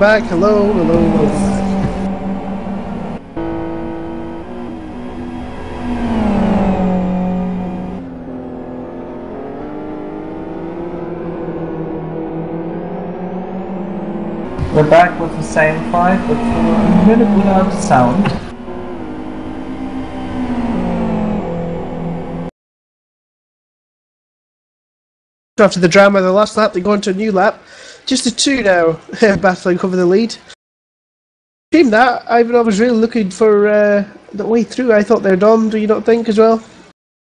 back. Hello, hello, hello. We're back with the same fight, but for a minute without sound. After the drama of the last lap, they go into a new lap. Just the two now, battling over the lead. Shame that. Ivan, I was really looking for uh, the way through. I thought they're done. Do you not think as well?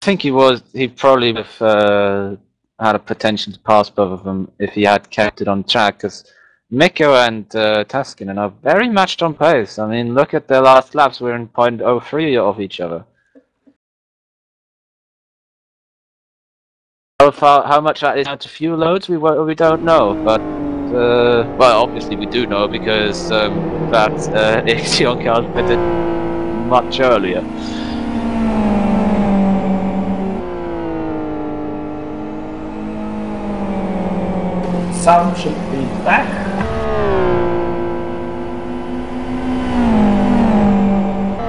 I think he was. He probably would have uh, had a potential to pass both of them if he had kept it on track. Because Mikko and uh, are very matched on pace. I mean, look at their last laps. We're in 0.03 of each other. How far, how much that is down to fuel loads, we we don't know. But uh, well, obviously we do know because um, that uh, Ixion car pitted much earlier. Sound should be back.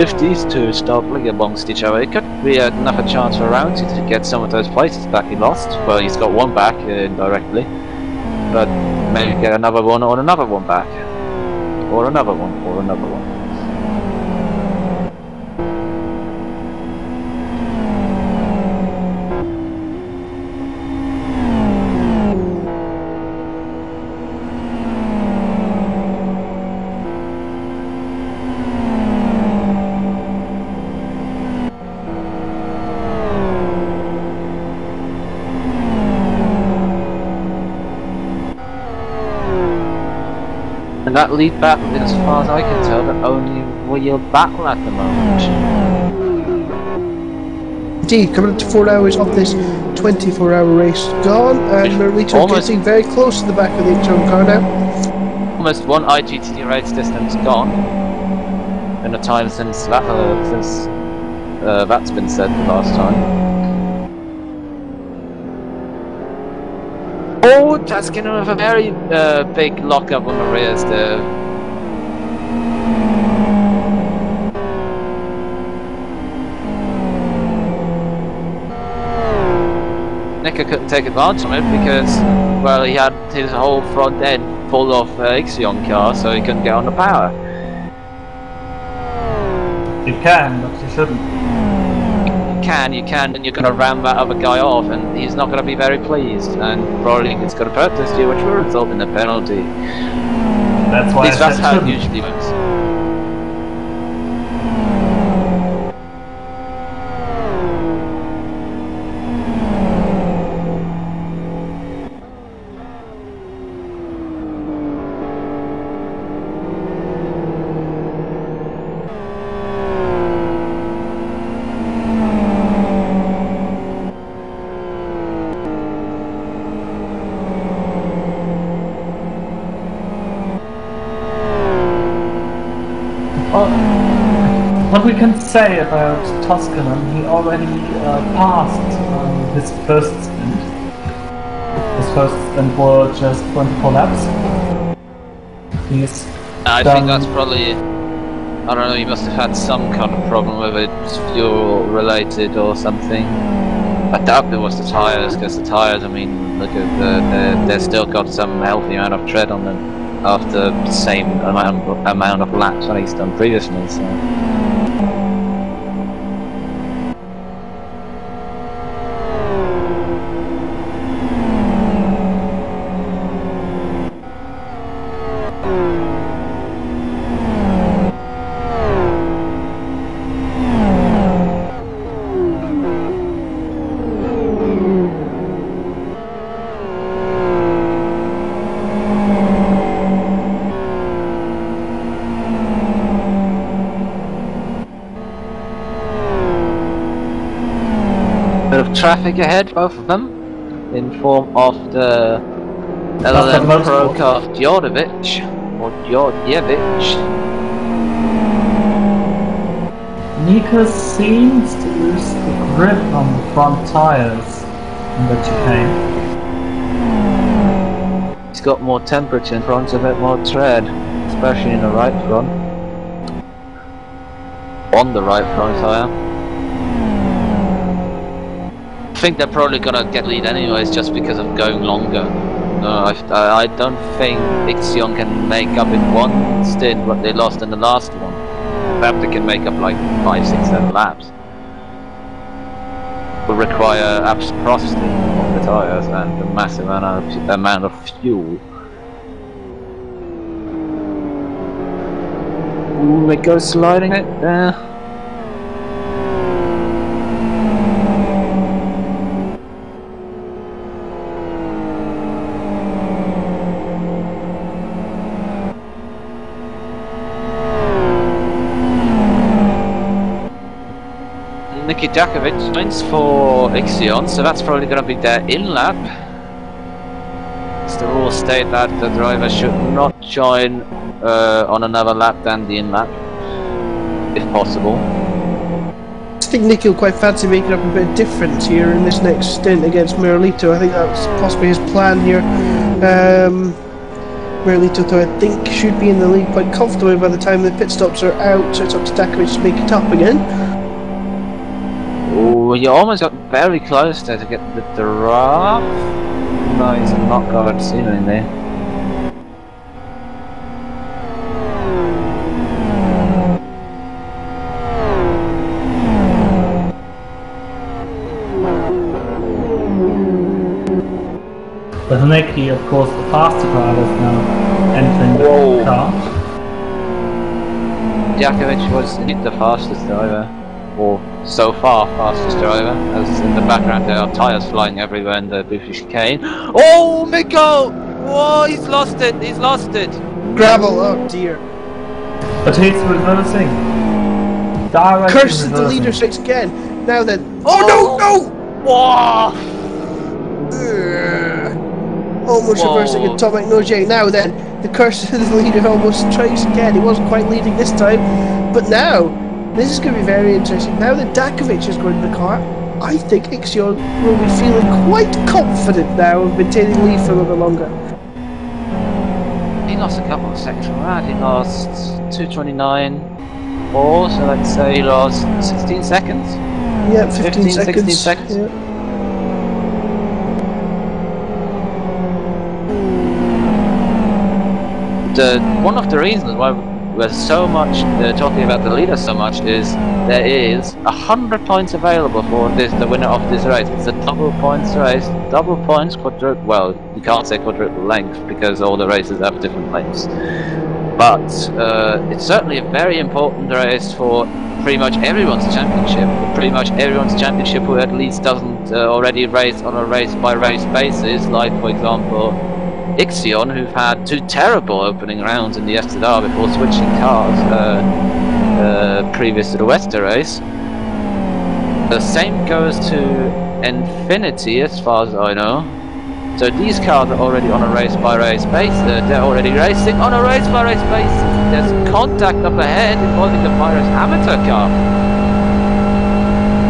If these two start playing amongst each other, it could be another chance for to get some of those places back he lost. Well, he's got one back uh, indirectly, but maybe get another one or another one back, or another one, or another one. That lead battle is, as far as I can tell, the only real battle at the moment. Indeed, coming up to four hours of this 24 hour race gone, and Almost- getting very close to the back of the Ixion car now. Almost one IGT race distance gone in a time since that uh, since uh, that's been said the last time. Taskinen with a very uh, big lockup on the rears there. Nika couldn't take advantage of it because, well, he had his whole front end full of uh, Ixion car, so he couldn't get on the power. You can, but you shouldn't. You can, you can, and you're going to ram that other guy off, and he's not going to be very pleased, and probably it's going to protest you, which will result in a penalty. That's At why I least that's said how it usually works. What we can say about Taskinen, he already uh, passed um, his first stint. His first stint were just 24 laps. He's I think that's probably. I don't know, he must have had some kind of problem with it, fuel related or something. I doubt it was the tyres, because the tyres, I mean, look at the, the, they've still got some healthy amount of tread on them after the same amount, amount of laps that he's done previously, so. Traffic ahead, both of them, in form of the LLM motorsport. Pro car Djordjevic, or Djordjevic. Nika seems to lose the grip on the front tires in the chicane. He's got more temperature in front a bit more tread. especially in the right front. On the right front tire. Think they're probably gonna get lead anyways just because of going longer. No, I, I don't think Ixion can make up in one stint what they lost in the last one. Perhaps they can make up like 5, 6, 7 laps. Will require processing of the tyres and a massive amount of, amount of fuel. Ooh, they go sliding it there. Niki Dakovic wins for Ixion, so that's probably going to be their in lap. As the rules state that the driver should not join uh, on another lap than the in lap, if possible. I think Nicky will quite fancy making up a bit of difference here in this next stint against Merlito. I think that's possibly his plan here. Um, Merlito, though, I think should be in the lead quite comfortably by the time the pit stops are out, so it's up to Dakovic to make it up again. Oh, you almost got very close there to get the draft. No, he's not got a ceiling there. With Nicky, of course, the faster drivers now entering Whoa. the car. Dakovic was indeed the fastest driver, or so far fastest driver, as in the background there are tyres flying everywhere in the Buffy chicane. Oh, Miko! Whoa, he's lost it, he's lost it! Gravel, oh dear. But he's reversing. Directly Curse the leader strikes again. Now then. Oh, no, oh. no! Whoa! Ugh. Almost Whoa. reversing Atomic Noje. Now then, the curse of the leader almost tries again. He wasn't quite leading this time, but now this is going to be very interesting. Now that Dakovic is going to the car, I think Ixion will be feeling quite confident now of maintaining lead for a little longer. He lost a couple of seconds that. He lost 229 4, so let's say he lost 16 seconds. Yeah, 15, 15, seconds. 16 seconds. Yeah. The, one of the reasons why we're so much uh, talking about the leader so much is there is a hundred points available for this the winner of this race. It's a double points race, double points quadruple. Well, you can't say quadruple length because all the races have different lengths. But uh, it's certainly a very important race for pretty much everyone's championship. Pretty much everyone's championship who at least doesn't uh, already race on a race by race basis, like for example Ixion, who've had two terrible opening rounds in the SZR before switching cars uh, uh, previous to the Wester race. The same goes to Infinity, as far as I know. So these cars are already on a race by race basis. Uh, they're already racing on a race by race basis. There's contact up ahead involving the Pirates amateur car.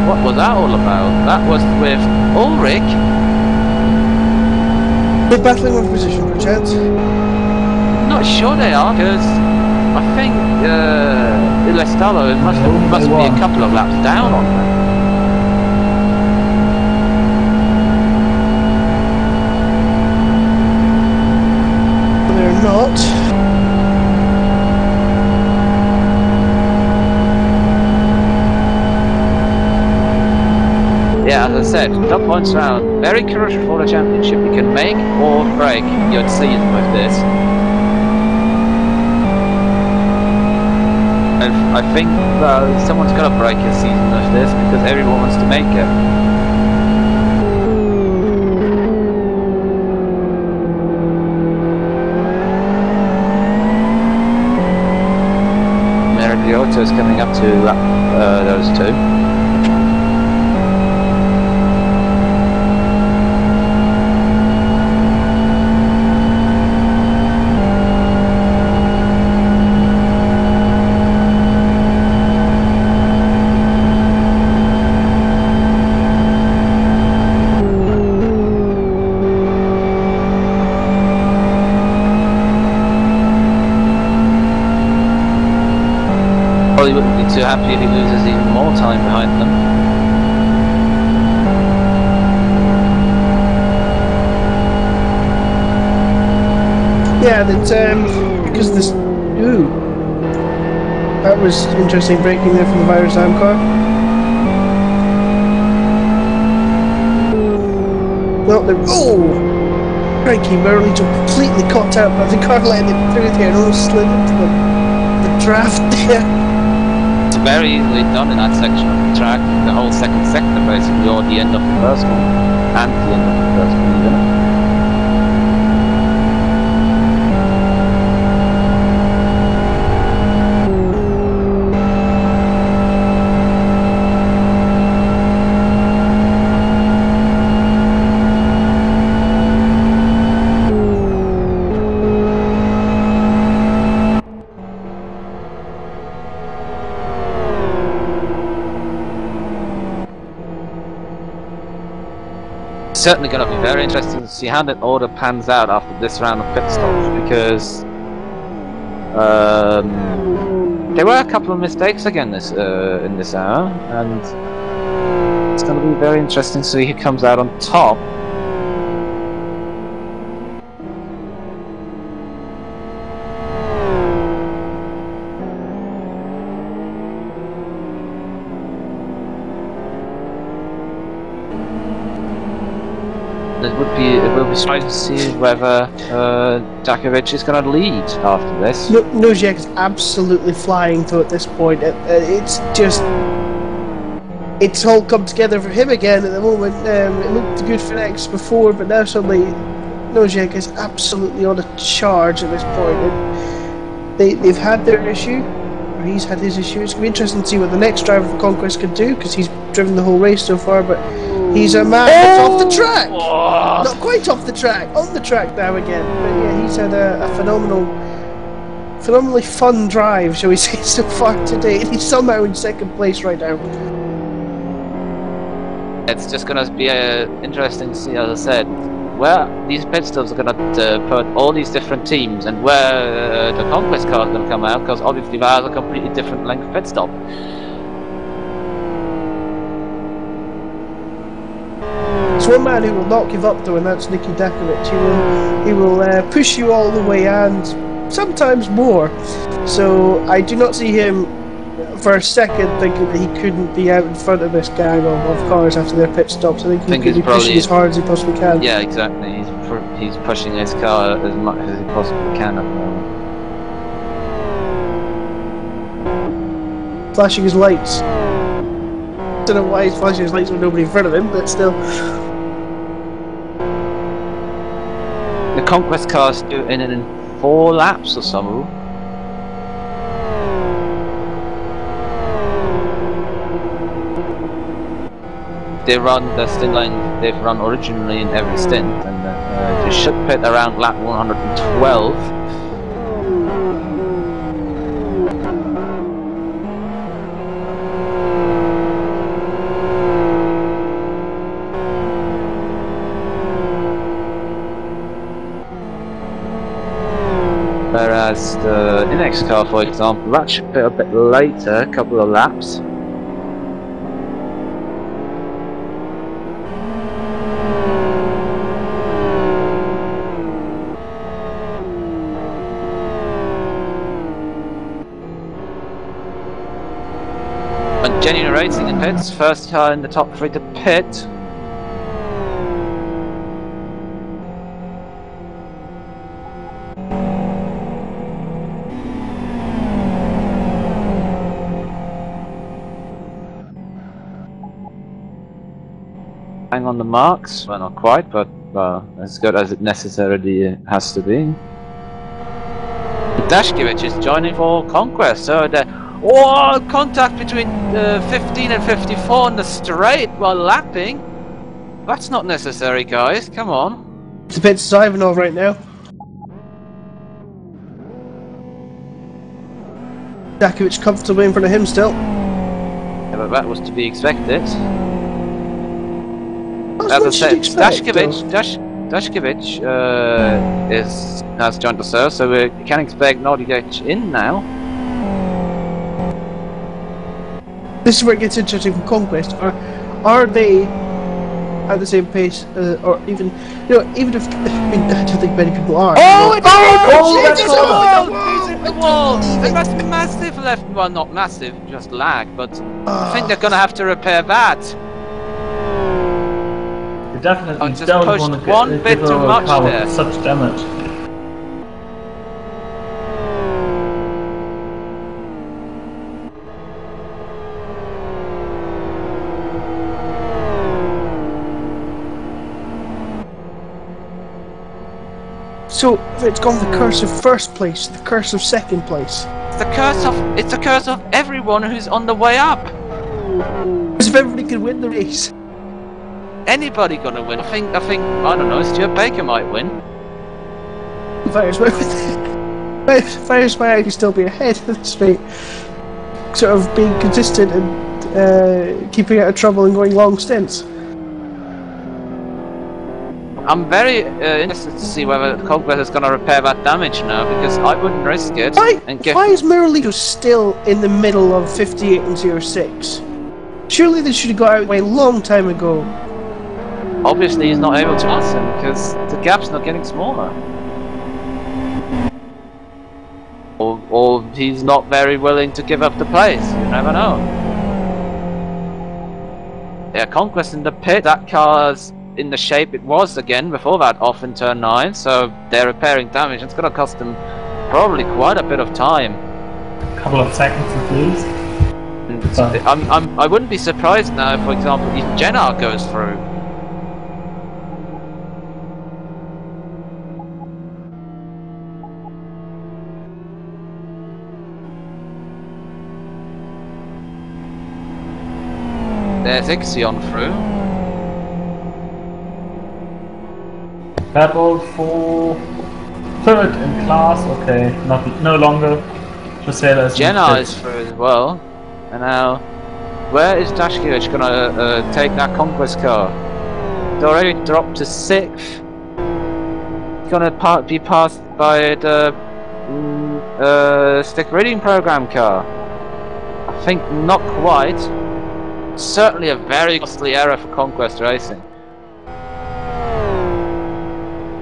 What was that all about? That was with Ulrich They're battling on position, perchance. Not sure they are, because I think uh, Ilestalo must, must be a couple of laps down on them. They're not. Yeah, as I said, top points round, very crucial for the championship. You can make or break your season with this. And I think uh, someone's to break a season with this because everyone wants to make it. Merlito is coming up to lap, uh, those two. Too happy if he loses even more time behind them. Yeah, that um, because this. Ooh, that was interesting breaking there from the virus arm car. Well, the oh, Merrily just completely caught out by the car letting him through there and almost slid into the, the draft there. Very easily done in that section of the track. The whole second sector basically, or the end of the first one, and the end of the first one even. Certainly going to be very interesting to see how that order pans out after this round of pit stops because um, there were a couple of mistakes again this uh, in this hour, and it's going to be very interesting to see who comes out on top. It would be trying to see whether uh, Dakovic is going to lead after this. No, Nojek is absolutely flying though at this point. It, uh, it's just. It's all come together for him again at the moment. Um, it looked good for X before, but now suddenly Nojek is absolutely on a charge at this point. And they, they've had their issue, or he's had his issue. It's going to be interesting to see what the next driver for Conquest can do, because he's driven the whole race so far, but he's a man that's off the track! Not quite off the track, on the track now again. But yeah, he's had a, a phenomenal, phenomenally fun drive, shall we say, so far today. And he's somehow in second place right now. It's just going to be uh, interesting to see, as I said, where these pit stops are going to uh, put all these different teams and where uh, the conquest car is going to come out because obviously that is a completely different length pit stop. There's one man who will not give up though, and that's Nicky Dakovic. He will, he will uh, push you all the way and sometimes more. So I do not see him for a second thinking that he couldn't be out in front of this gang of, of cars after their pit stops. I think he Think could he's be pushing as hard as he possibly can. Yeah, exactly. He's, pr- he's pushing his car as much as he possibly can at the moment. Flashing his lights. don't know why he's flashing his lights with nobody in front of him, but still. The conquest cars do it in, four laps or so. They run the stint line they've run originally in every stint, and uh, they should pit around lap 112. Whereas the Inex car, for example, that should pit a bit later, a couple of laps. And Genuine Racing in pits, first car in the top three to pit. On the marks. Well, not quite, but uh, as good as it necessarily has to be. Dashkevich is joining for Conquest, so the oh, contact between uh, 15 and 54 on the straight while lapping. That's not necessary, guys. Come on. It's a bit Ivanov right now. Dakovic comfortably in front of him still. Yeah, but that was to be expected. That's As I said, you'd Dashkevich. Dash, Dashkevich uh, is has joined the serve, so we can expect Nordic in now. this is where it gets interesting for Conquest. Are are they at the same pace, uh, or even you know, even if I mean I don't think many people are. Oh, it's oh, it's all. on the Who's in the wall? There must be massive left. Well, not massive, just lag. But I think they're gonna have to repair that. You definitely I just don't pushed want to get, one give bit too over a much car with there. such damage. So it's gone the curse of first place, the curse of second place. It's the curse of. It's the curse of everyone who's on the way up. Because if everybody could win the race, Anybody gonna win? I think. I think. I don't know. Stuart Baker might win. Fires might Fires might actually still be ahead at this rate. Sort of being consistent and uh, keeping out of trouble and going long stints. I'm very uh, interested to see whether Conquest is gonna repair that damage now because I wouldn't risk it Why, and get. why is Merlito still in the middle of 58 and 06? Surely they should have got out way a long time ago. Obviously, he's not able to pass him because the gap's not getting smaller. Or, or he's not very willing to give up the place. You never know. Yeah, Conquest in the pit. That car's in the shape it was again before that off in turn 9, so they're repairing damage. It's going to cost them probably quite a bit of time. A couple of seconds at least. I'm, I'm, I wouldn't be surprised now, if, for example, even Jennar goes through. There's Ixion through. Battle for third in class. Okay, not no longer. Just say. Jenna is through as well. And now, where is Dashkevich gonna uh, take that conquest car? Already dropped to sixth. Gonna pa- be passed by the mm, uh, stick reading program car. I think not quite. Certainly a very costly error for Conquest Racing.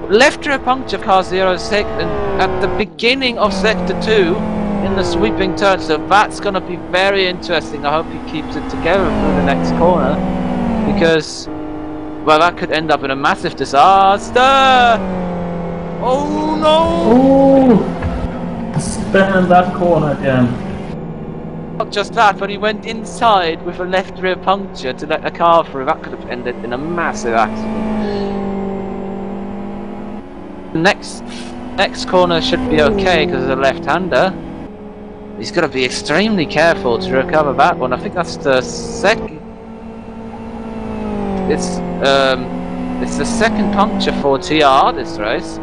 Left rear puncture car 06 and at the beginning of sector 2 in the sweeping turn, so that's going to be very interesting. I hope he keeps it together through the next corner because, well, that could end up in a massive disaster. Oh no! Oh, spin in that corner again. Not just that, but he went inside with a left rear puncture to let the car through. That could have ended in a massive accident. Next, next corner should be okay because it's a left-hander. He's got to be extremely careful to recover that one. I think that's the second. It's um, it's the second puncture for TR this race.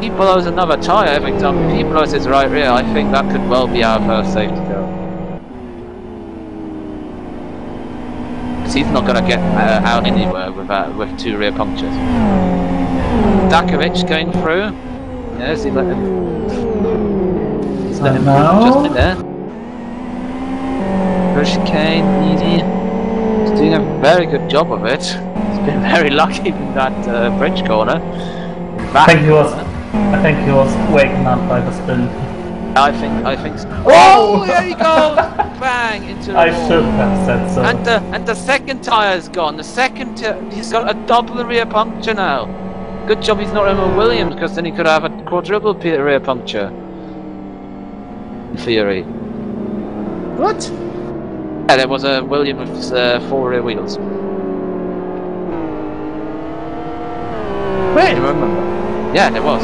He blows another tyre every time. If he blows his right rear, I think that could well be our first safety car. Because he's not going to get uh, out anywhere with uh, with two rear punctures. Dakovic going through. Yes, he let him. He's let him just in there. Chicane, easy. He's doing a very good job of it. He's been very lucky in that uh, bridge corner. Think he was. I think he was waken up by the spin. I think, I think. So. Oh! Oh, there he goes! Bang into the I wall. should have said so. And the and the second tire's gone. The second tire, he's got a double rear puncture now. Good job he's not Emma Williams because then he could have a quadruple rear puncture. In theory. What? Yeah, there was a Williams with uh, four rear wheels. I When? remember. Yeah, there was.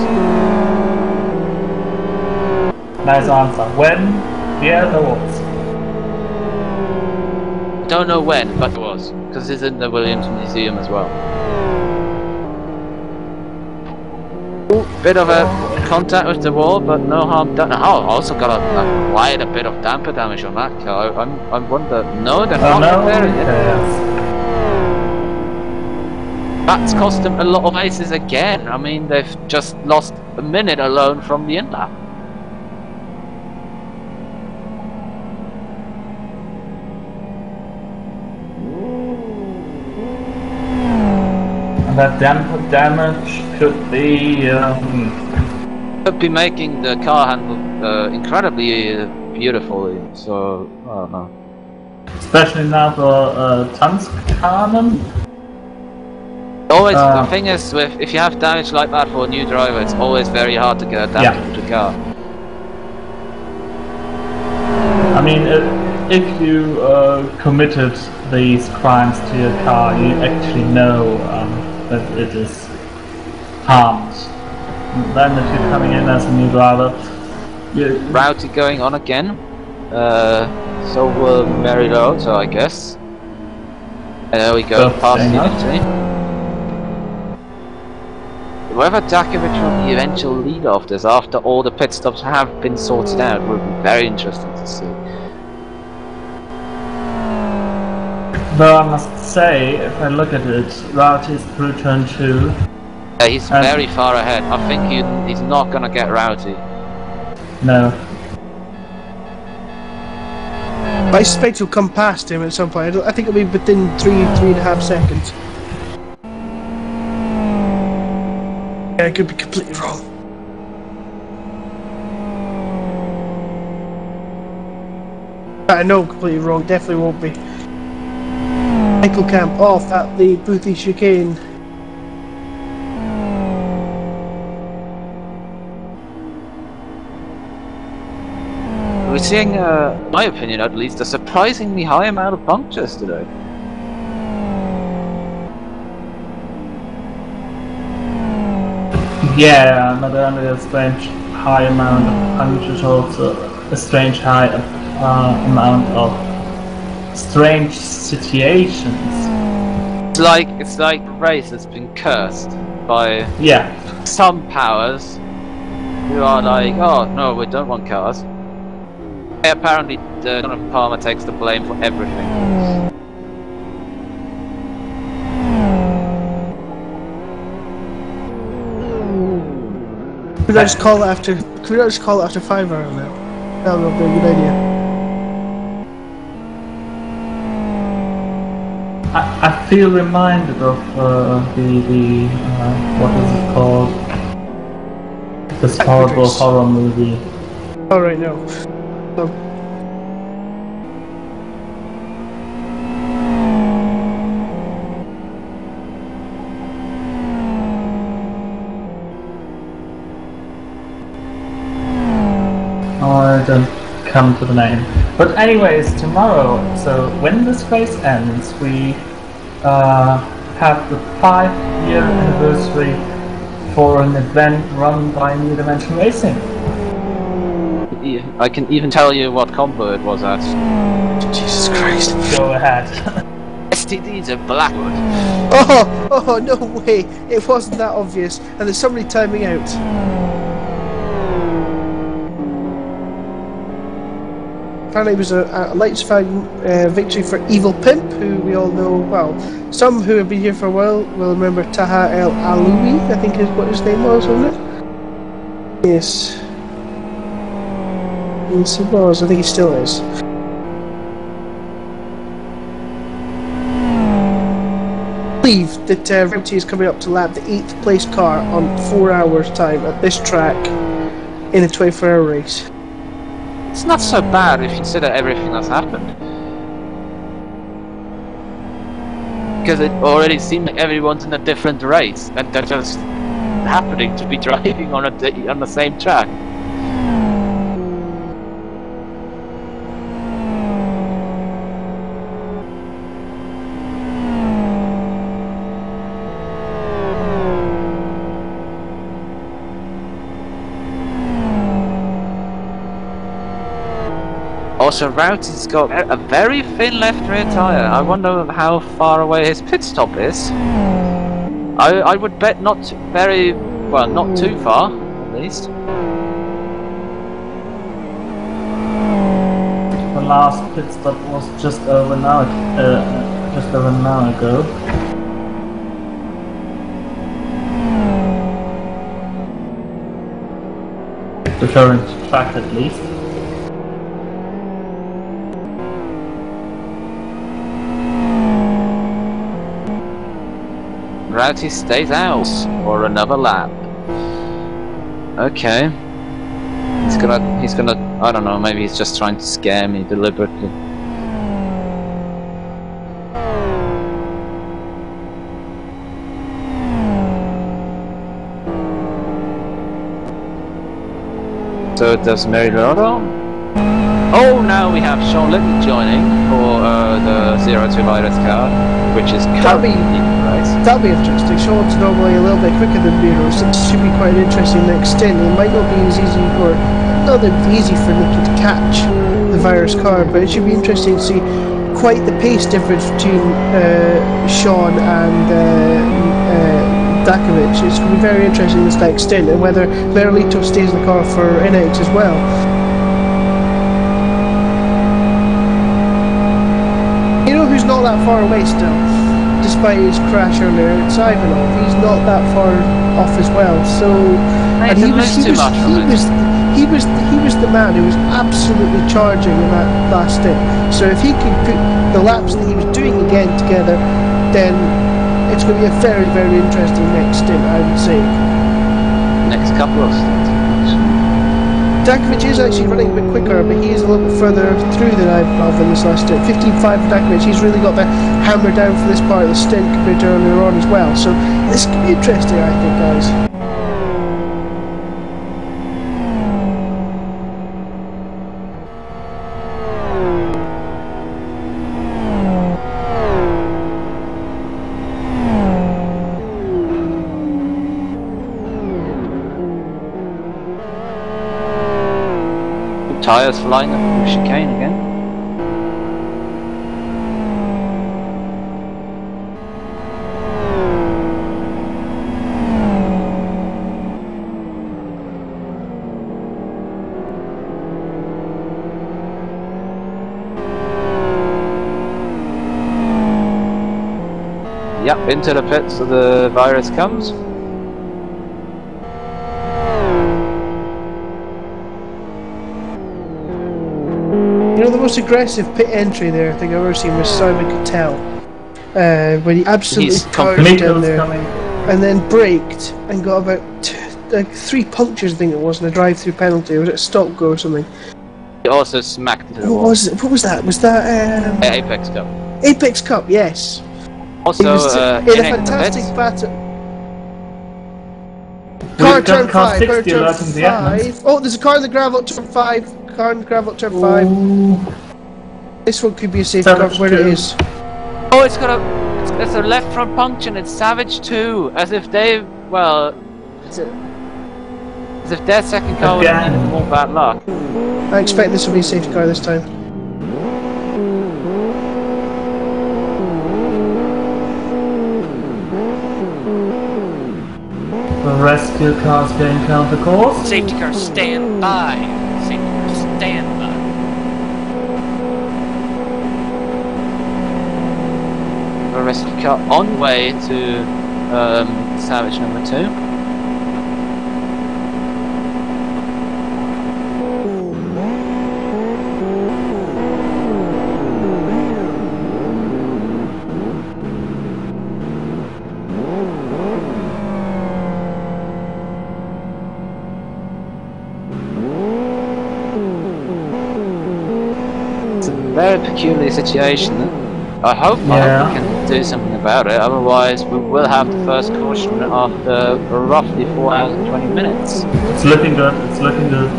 Nice answer. When? Yeah, there was. Don't know when, but it was because it's in the Williams Museum as well. Bit of a contact with the wall, but no harm done. Oh, also got a, a quite a bit of damper damage on that car. I'm, I wonder. No, they're Oh not no. repairing it. Yes. That's cost them a lot of aces again. I mean, they've just lost a minute alone from the end And that damage could be... Um... Could be making the car handle uh, incredibly uh, beautifully, so Especially now the uh, Taskinen Always Uh, the thing is with if you have damage like that for a new driver, it's always very hard to get Yeah. adapted to the car. I mean, i- if you uh, committed these crimes to your car, you actually know um, that it is harmed. And then if you're coming in as a new driver, you, Rowdy going on again. Uh, so will Mary Road, so I guess. And there we go, past. Unity. Whether Dakovic will be eventual leader of this after all the pit stops have been sorted out will be very interesting to see. though I must say, if I look at it, Route is through turn two. Yeah, he's very far ahead. I think he, he's not gonna get Rowdy. No, I expect he'll come past him at some point. I, don't, I think it'll be within three, three and a half seconds. I could be completely wrong. I know completely wrong, definitely won't be. Michael Camp off at the Boothie chicane. We're seeing, uh, my opinion at least, a surprisingly high amount of punctures today. Yeah, not only a strange high amount of punches, also a strange high uh, amount of strange situations. It's like it's like the race has been cursed by Yeah, some powers who are like, oh no, we don't want cars. Apparently, uh, Jonathan Palmer takes the blame for everything. Could I just call after? Could I just call after five hour now? That would be a good idea. I, I feel reminded of uh, the the uh, what is it called? This horrible horror movie. All right, no. No. I don't come to the name. But anyways, tomorrow. So when this race ends, we uh, have the five-year mm. anniversary for an event run by New Dimension Racing. I can even tell you what combo it was at. Mm. Jesus Christ. Go ahead. STDs of Blackwood. Mm. Oh, oh, no way! It wasn't that obvious, and there's somebody timing out. Apparently, it was a, a lights fag uh, victory for Evil Pimp, who we all know well. Some who have been here for a while will remember Taha El Aloui, I think is what his name was, wasn't it? Yes. Yes, it was. I think he still is. believe that uh, is coming up to lap the 8th place car on 4 hours time at this track in a 24 hour race. It's not so bad if you consider everything that's happened. Because it already seemed like everyone's in a different race, and they're just happening to be driving on a on the same track. Also, Routy's got a very thin left rear tyre. I wonder how far away his pit stop is. I, I would bet not very, well, not too far, at least. the last pit stop was just over hour, uh, just over an hour ago. The current track, at least. Rowdy stays out for another lap. Okay. He's gonna, he's gonna, I don't know, maybe he's just trying to scare me deliberately. So does Merlito. Oh, now we have Sean Little joining for uh, the Zero Two Virus car, which is currently. That'll be interesting. Sean's normally a little bit quicker than Miro, so it should be quite interesting next stint. It might not be as easy, or not easy for Nicky to catch the virus car, but it should be interesting to see quite the pace difference between uh, Sean and uh, uh, Dakovic. It's going to be very interesting this next stint, and whether Merlito stays in the car for NX as well. You know who's not that far away still, despite his crash earlier? It's Ivanov. He's not that far off as well. So, and he was he was, he was he was he was the man who was absolutely charging in that last stint. So if he could put the laps that he was doing again together, then it's going to be a very very interesting next stint. I would say. Next couple of stints. Dakovic is actually running a bit quicker, but he is a little bit further through than Ivanov in this last stint. 15.5 for Dakovic, he's really got the hammer down for this part of the stint compared to earlier on as well. So this could be interesting, I think, guys. Tires flying up the chicane again. Yep, into the pits so the virus comes. Most aggressive pit entry there I think I've ever seen was Simon Cattell. Uh, when he absolutely He's down there coming. and then braked and got about t- like three punctures, I think it was, in a drive-through penalty. Or was it a stop go or something? He also smacked into the What wall. was it? What was that? Was that um, Apex Cup. Apex Cup? Yes. Also, was uh, in a fantastic battle. Car We've turn five, car turn alerting the five. Oh, there's a car in the gravel at turn five. Car in the gravel at turn five. Ooh. This one could be a safety car Savage where it two. is. Oh, it's got a, it's, it's a left front puncture. It's Savage too, as if they, well, it's a, as if their second car would have Again. needed more bad luck. I expect this will be a safety car this time. The rescue car's going counter course. Safety car stand by. Safety car stand by. A rescue car on way to um, Savage number two. It's a very peculiar situation. I hope, I Yeah. hope can do something about it. Otherwise, we will have the first caution after roughly four hours and twenty minutes. It's looking good. It's looking good.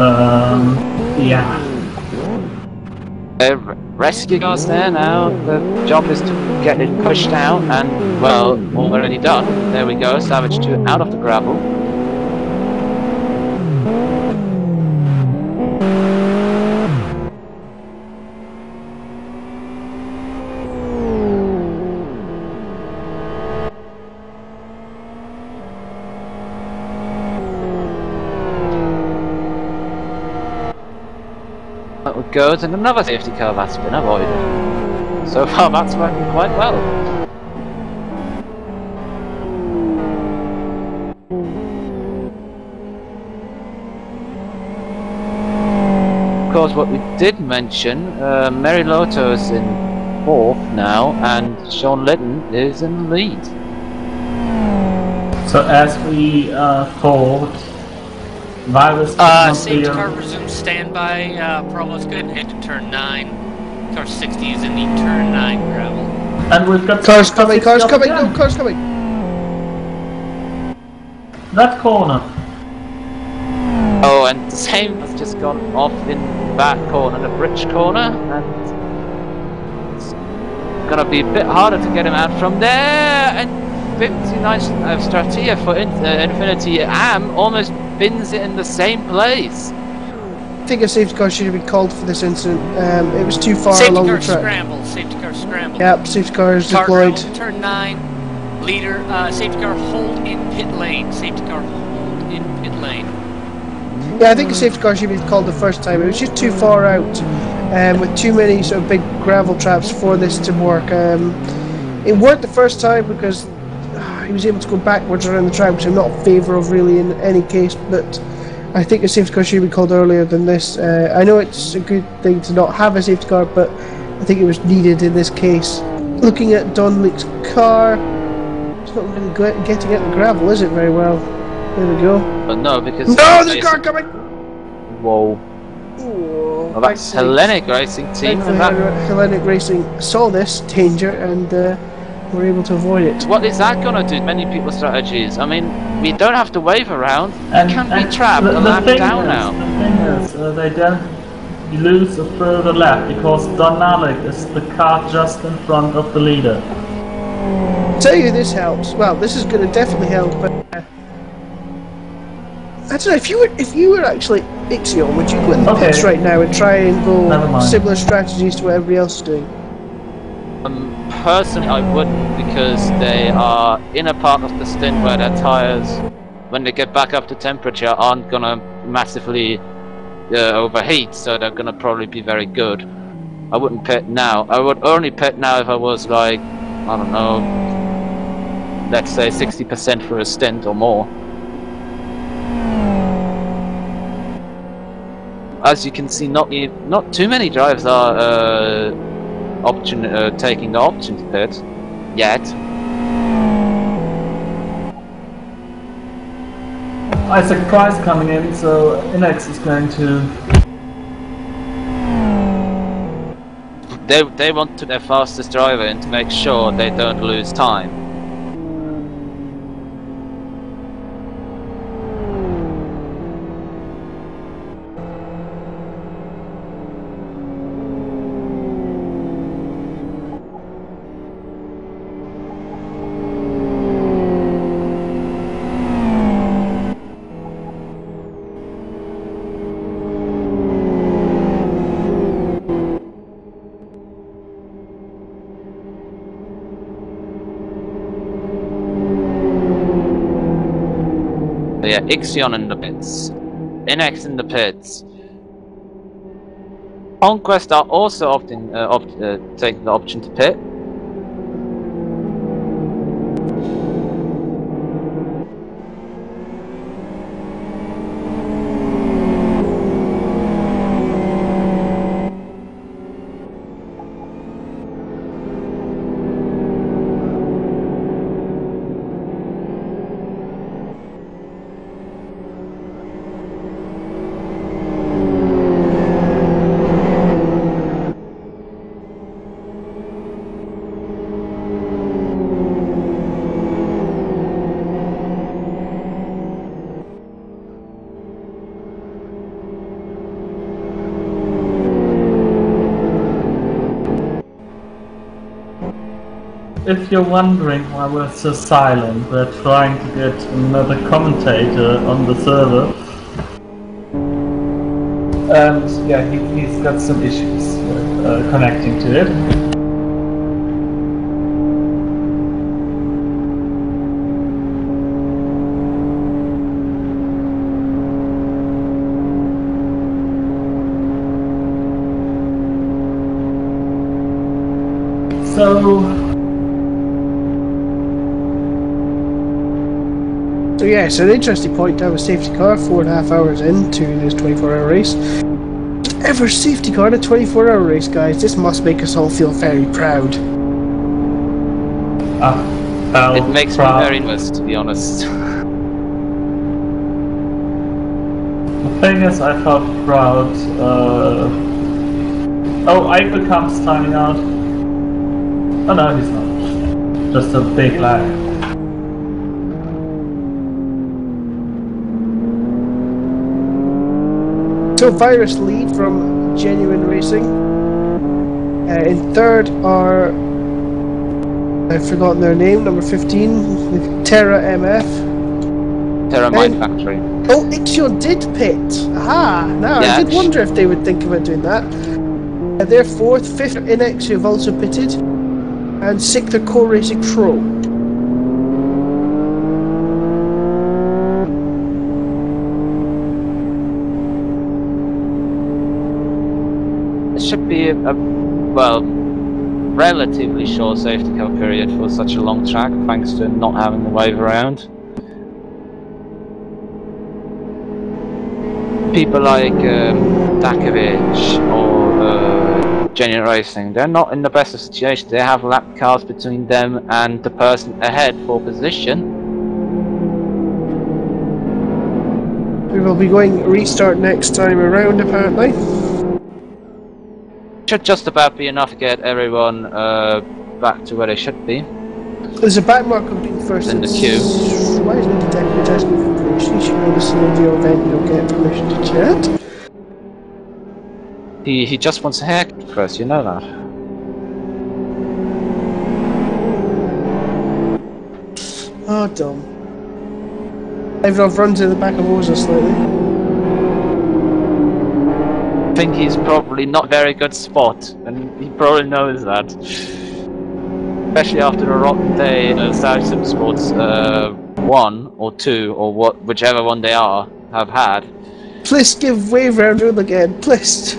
Um, yeah. Uh, rescue guards there now. The job is to get it pushed out, and well, already done. There we go. Savage two out of the gravel. That would go to another safety car that's been avoided. So far, that's working quite well. Of course, what we did mention, uh, Merlito is in fourth now, and Sean Litton is in the lead. So as we uh, thought, virus Uh, not safety be car a- resume standby. Uh, Provo's good and head to turn 9. Car 60 is in the turn 9 gravel. and we've got Cars coming, cars coming, again. no, cars coming. That corner. Oh, and the same has just gone off in that corner, the bridge corner, and it's gonna be a bit harder to get him out from there. And 59 uh, Stratia for in, uh, Infinity I Am almost pins it in the same place. I think a safety car should have been called for this incident. Um, it was too far Safety along car the track. scramble. Safety car scramble. Yep, safety car is deployed. turn 9. Leader, uh, safety car hold in pit lane. Safety car hold in pit lane. Yeah, I think a safety car should be called the first time. It was just too far out, um, with too many sort of big gravel traps for this to work. Um, it worked the first time because he was able to go backwards around the track, which I'm not in favour of really in any case. But I think a safety car should be called earlier than this. Uh, I know it's a good thing to not have a safety car, but I think it was needed in this case. Looking at Don Leake's car, it's not really getting at the gravel, is it very well? There we go. But no, because No, there's a car coming! Whoa! Ooh, Well, that's Hellenic Racing Team. thankfully And that, Hellenic- Hellenic Racing saw this danger and uh, were able to avoid it. what is that gonna do? Many people's strategies. I mean, we don't have to wave around. And, we can and be trapped the, and the lap down is, now. The thing is, uh, they don't lose a further lap because Don Malik is the car just in front of the leader. Tell you this helps. Well, this is going to definitely help. But uh, I don't know if you were if you were actually Ixion, would you go in the Okay. pits right now and try and Never go similar strategies to what everybody else is doing? Um, personally, I wouldn't because they are in a part of the stint where their tires, when they get back up to temperature, aren't gonna massively uh, overheat, so they're gonna probably be very good. I wouldn't pit now. I would only pit now if I was like, I don't know, let's say 60% for a stint or more. As you can see, not not too many drives are uh, option uh, taking the option to pit yet. Isaac Price coming in, so Inex is going to. They they want to their fastest driver in to make sure they don't lose time. Yeah, Ixion in the pits, Inex in the pits. Conquest are also often uh, opt, uh, taking the option to pit. If you're wondering why we're so silent, we're trying to get another commentator on the server. And yeah, he, he's got some issues uh, connecting to it. So So yeah, it's an interesting point to have a safety car four and a half hours into this 24-hour race. ever safety car in a 24 hour race, guys. This must make us all feel very proud. Ah, felt It makes proud. me very nervous, to be honest. The thing is, I felt proud. Uh... Oh, Eichel comes timing out. Oh no, he's not. Just a big lag. Virus lead from Genuine Racing. Uh, in third are I've forgotten their name, number 15, Terra MF. Terra Mind Factory. Oh, Ixion did pit. Aha! Now I did wonder if they would think about doing that. Uh, they're fourth, fifth are Inex who have also pitted, and sixth are Core Racing Pro. It should be a, well, relatively short safety car period for such a long track, thanks to not having the wave around. People like um, Dakovic or uh, Genuine Racing, they're not in the best of situations. They have lap cars between them and the person ahead for position. We will be going restart next time around, apparently. Should just about be enough to get everyone uh, back to where they should be. There's a back mark being first In the queue. Why isn't the deputy asking for permission? You should know this is an audio event, you don't get permission to chat. He he just wants a haircut, Chris. You know that. Oh, dumb. Ivanov runs in the back of Oza slightly. I think he's probably not very good spot, and he probably knows that. Especially after a rotten day in uh, South Sim Sports uh, one or two or what, whichever one they are, have had. Please give wave round rule again, please.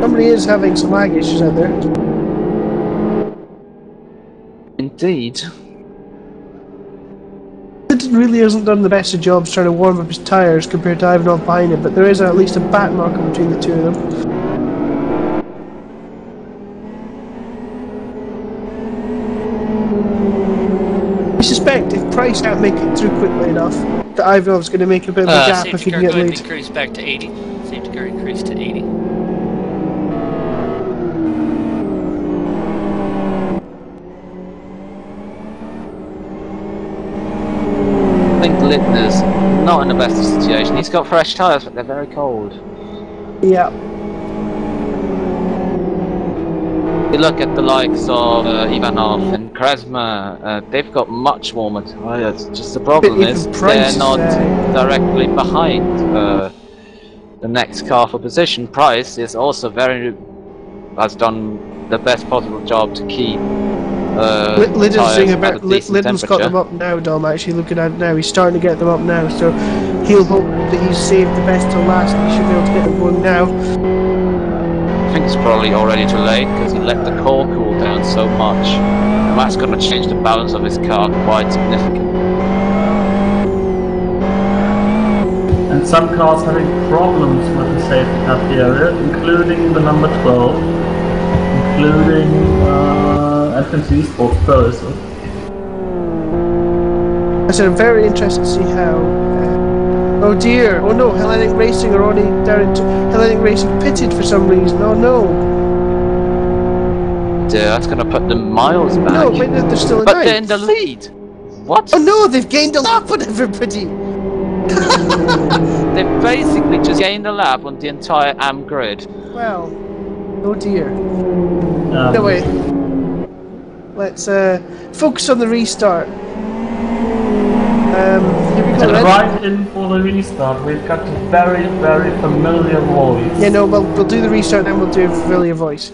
Somebody is having some lag issues out there. Indeed. Really hasn't done the best of jobs trying to warm up his tyres compared to Ivanov behind him, but there is at least a back marker between the two of them. I suspect if Price can't make it through quickly enough, that Ivanov's going to make a bit of a Uh, gap if he can get going to lead. increase back to 80. Safety car increased to 80. I Littner's not in the best of situation. He's got fresh tyres, but they're very cold. Yeah. You look at the likes of uh, Ivanov and Kresma, uh, they've got much warmer tyres. Just the problem is they're not directly behind uh, the next car for position. Price is also very has done the best possible job to keep. Uh, Lid- Liddon's tyres doing at about. a Lid- decent Liddon's got them up now, Dom. Actually, looking at it now, he's starting to get them up now. So he'll hope that he's saved the best till last. He should be able to get them going now. I think it's probably already too late because he let the core cool down so much, and that's going to change the balance of his car quite significantly. And some cars having problems with the safety car area, including the number 12, including uh, FMC Sports Pro. So I said I'm very interested to see how. Uh, oh dear! Oh no! Hellenic Racing are already down into Hellenic Racing pitted for some reason. Oh no! Yeah, that's going to put them miles back. No, but they're still in but ninth. they're in the lead. What? Oh no! They've gained a lap on everybody. they've basically just gained a lap on the entire AM grid. Well, oh dear. um, Anyway, let's uh, focus on the restart. Um, here we go, and right in for the restart, we've got a very, very familiar voice. Yeah, no, we'll, we'll do the restart, then we'll do a familiar voice.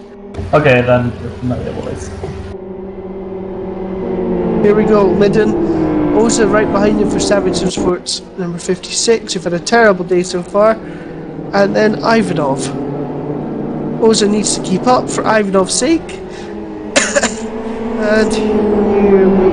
Okay, then the familiar voice. Here we go, Liddon. Oza right behind him for Savage Sports, number 56. You've had a terrible day so far. And then Ivanov. Oza needs to keep up for Ivanov's sake. And here we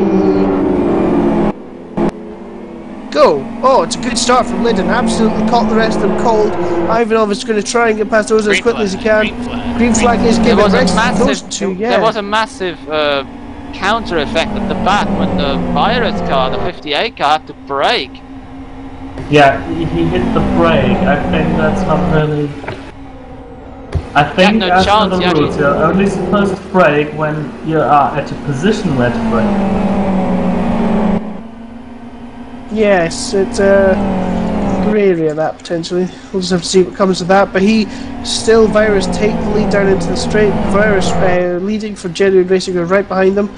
go. Oh, it's a good start from Linden. Absolutely caught the rest of them cold. Ivanov is going to try and get past those as Green quickly as he can. green flag. Green flag is There given. was a Rest of those massive. two, yeah. There was a massive uh, counter effect at the back when the virus car, the 58 car, had to brake. Yeah, he, he hit the brake. I think that's not really. I think no as chance, the yeah, rules, he- you're only supposed to brake when you are at a position where to brake. Yes, it's a grey area that potentially. We'll just have to see what comes of that. But he still Virus take the lead down into the straight. Virus uh, leading for Genuine Racing are right behind them.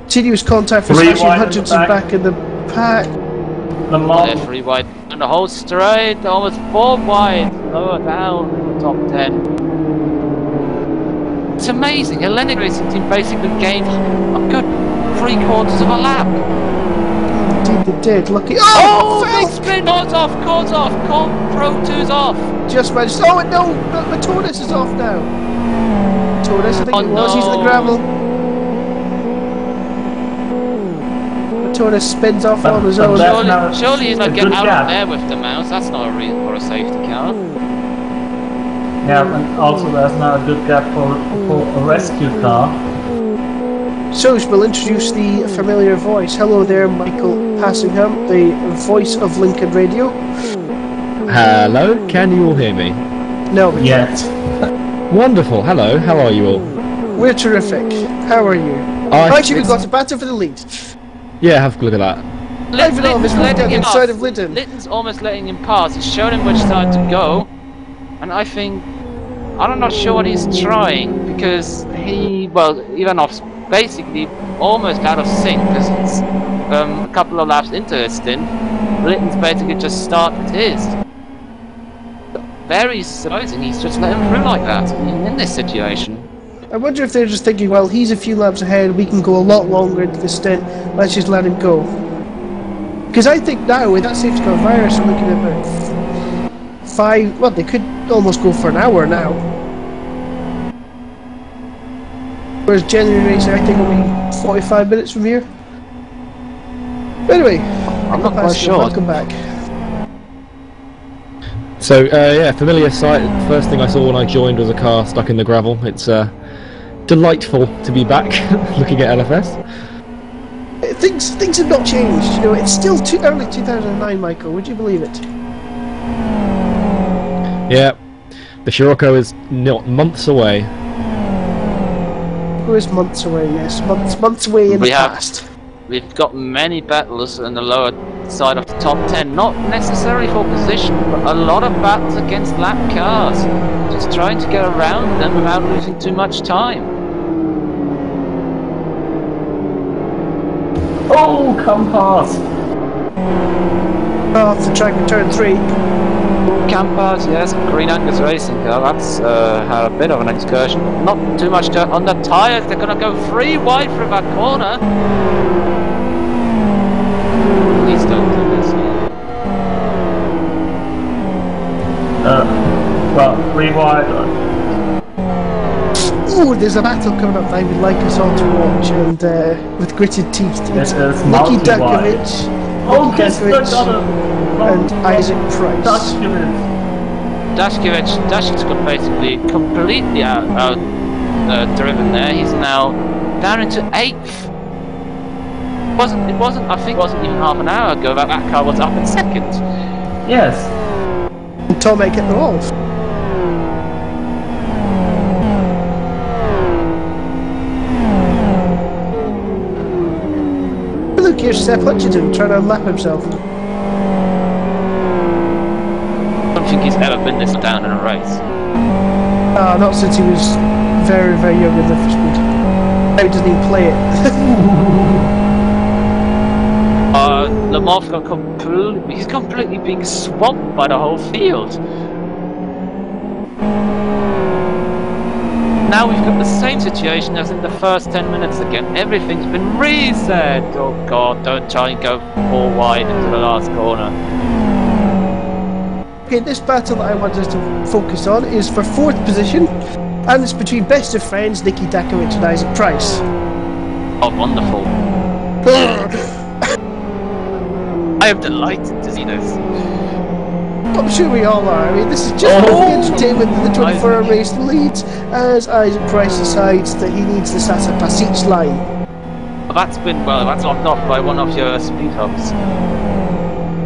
Continuous contact for Three Sashi wide Hutchinson back. back in the pack. The Left, three wide, and the whole straight, almost four wide, lower down in the top 10. It's amazing. Hellenic Racing Team basically gained a good three quarters of a lap. Indeed, they did. Lucky. Oh, Oh, big fell! spin! Caught off, caught off, caught Pro 2's off. Just managed. Oh no, no, Matonis is off now. Matonis, I think Oh, it was. He's in the gravel. Matonis spins off But- on his own. Surely, surely he's not get good out gap. of there with the mouse. That's not a reason for a safety car. Yeah, and also there's now a good gap for, for a rescue car. So we'll introduce the familiar voice. Hello there, Michael Passingham, the voice of Lincoln Radio. Hello, can you all hear me? No, we Yet. Wonderful, hello, how are you all? We're terrific. How are you? I- Actually, we've got a batter for the lead. Yeah, have a look at that. Ivanov is letting him inside off. of Lytton. Litton's almost letting him pass. He's shown him which side to go, and I think I'm not sure what he's trying because he, well, Ivanov's basically almost out of sync because he's um, a couple of laps into his stint. Litton's basically just started his. Very surprising. He's just let him through like that in, in this situation. I wonder if they're just thinking, well, he's a few laps ahead, we can go a lot longer into the stint, let's just let him go. Because I think now, with that safety car virus, we're looking at about five, well, they could almost go for an hour now. Whereas Genuine Racing, I think, will be 45 minutes from here. But anyway, I'm not quite Pascal, sure. Welcome back. So, uh, yeah, familiar sight. First thing I saw when I joined was a car stuck in the gravel. It's uh, delightful to be back looking at LFS. Things things have not changed. You know, it's still too early 2009, Michael. Would you believe it? Yeah, the Scirocco is not months away. Who is months away. Yes, months months away in We the have- past. We've got many battles on the lower side of the top 10, not necessarily for position, but a lot of battles against lap cars. Just trying to get around them without losing too much time. Oh, come past! Off the track in turn three. Campers, yes, Green Angus Racing car, that's uh, had a bit of an excursion. Not too much dirt on the tyres, they're going to go three wide through that corner. Please don't do this. Uh, well, rewind. Ooh, there's a battle coming up that I would like us all to watch, and uh, with gritted teeth. It's It is Nicky multi-wide. Oh, get Dakovic stuck on a and Isaac Price. Dashkevich. Dashkevich, Dashkevich got basically completely out, out uh, driven there. He's now down into eighth. wasn't it wasn't I think it wasn't even half an hour ago that that car was up in second. Yes. And Tomek hit the wall. Look, here's Seth Hutchinson trying to lap himself. I don't think he's ever been this down in a race. Ah, not since he was very, very young in the Speed. Now he doesn't even play it. Uh, Lamov got completely he's completely being swamped by the whole field. Now we've got the same situation as in the first 10 minutes again. Everything's been reset. Oh god, don't try and go four wide into the last corner. Okay, this battle that I want us to focus on is for fourth position, and it's between best of friends Nicky Dakovic and Isaac Price. Oh, wonderful. I am delighted to see this. I'm sure we all are. I mean, this is just Oh. entertainment of the 24 hour race leads as Isaac Price decides that he needs the Sasa Pasic line. Well, that's been well. That's locked off by one of your speed hubs.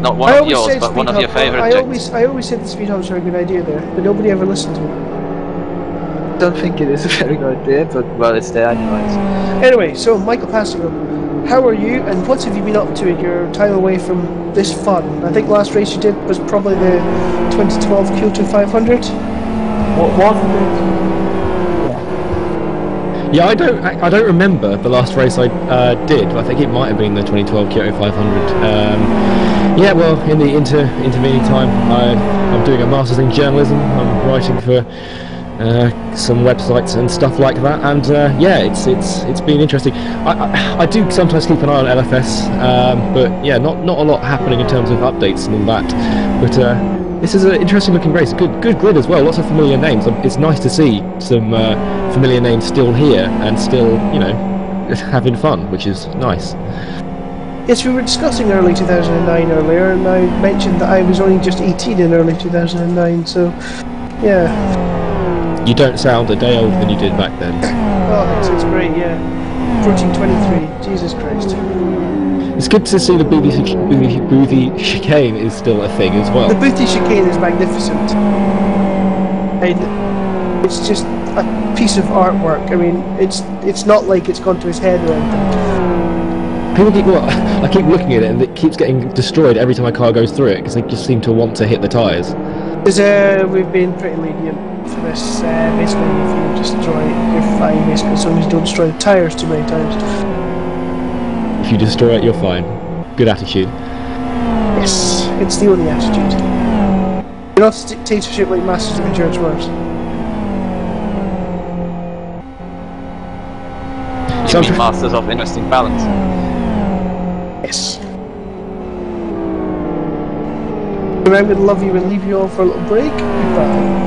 Not one I of always yours, said but one of your hub- favourite. I always, I always said the speed hubs are a good idea there, but nobody ever listened to me. I don't think it is a very good idea, but well, it's there anyways. Anyway, so Michael Passingham, how are you, and what have you been up to in your time away from this fun? I think last race you did was probably the 2012 Kyoto 500. What wasn't it? Yeah, I don't. I I don't remember the last race I uh, did. I think it might have been the 2012 Kyoto 500. Um, yeah, well, in the inter intervening time, I, I'm doing a master's in journalism. I'm writing for uh, some websites and stuff like that. And uh, yeah, it's it's it's been interesting. I, I, I do sometimes keep an eye on LFS, um, but yeah, not not a lot happening in terms of updates and all that. But uh, this is an interesting looking race. Good good grid as well. Lots of familiar names. It's nice to see some uh, familiar names still here and still, you know, having fun, which is nice. Yes, we were discussing early 2009 earlier, and I mentioned that I was only just 18 in early 2009, so yeah. You don't sound a day older than you did back then. Oh, it's, it's great, yeah. Approaching 23, Jesus Christ. It's good to see the booby, booby, booby chicane is still a thing as well. The Booty chicane is magnificent. And it's just a piece of artwork. I mean, it's it's not like it's gone to his head or anything. People keep well, I keep looking at it and it keeps getting destroyed every time my car goes through it because they just seem to want to hit the tyres. Uh, we've been pretty lenient for this. Uh, basically, if you destroy it, you're fine, basically, as long as you don't destroy the tyres too many times. If you destroy it, you're fine. Good attitude. Yes, it's the only attitude. You're not a dictatorship like Masters of Endurance was. You So I'm mean masters of interesting balance. Yes. Going to love you and leave you all for a little break. Goodbye.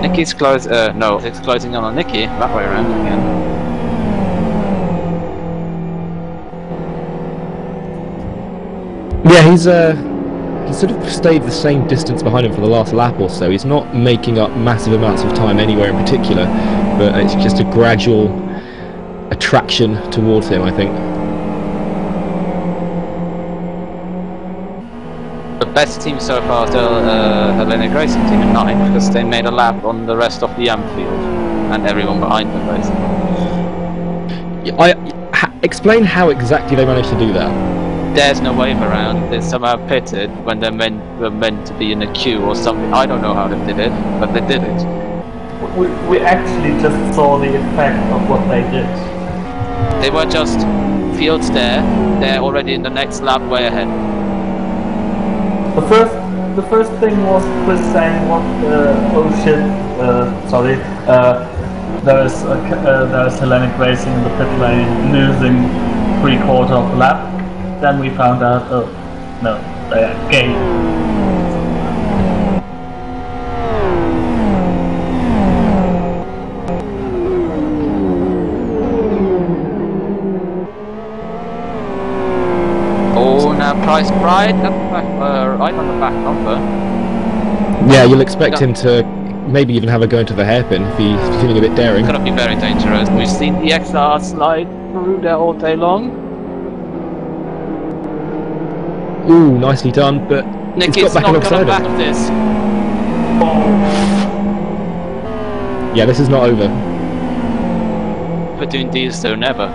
Nikki's close. Uh, no, it's closing on on Nikki. That way around again. Yeah, he's uh, he's sort of stayed the same distance behind him for the last lap or so. He's not making up massive amounts of time anywhere in particular, but it's just a gradual attraction towards him. I think. The best team so far is the uh, Hellenic Racing Team in nine because they made a lap on the rest of the AM field and everyone behind them basically. I explain how exactly they managed to do that. There's no wave around. They somehow pitted when they're meant were meant to be in a queue or something. I don't know how they did it, but they did it. We, we actually just saw the effect of what they did. They were just fields there. They're already in the next lap way ahead. The first, the first thing was Chris saying, "What? Uh, oh shit! Uh, sorry. Uh, there's a, uh, there's Hellenic Racing in the pit lane losing three quarter of the lap." Then we found out, oh no, they are gay. Oh, now Price right at the back, uh, right on the back bumper. Yeah, you'll expect him to maybe even have a go into the hairpin if he's feeling a bit daring. It's gonna be very dangerous. We've seen the XR slide through there all day long. Ooh, nicely done, but Nick he's got back not alongside gonna him. back this. Yeah, this is not over. But doing these two, never.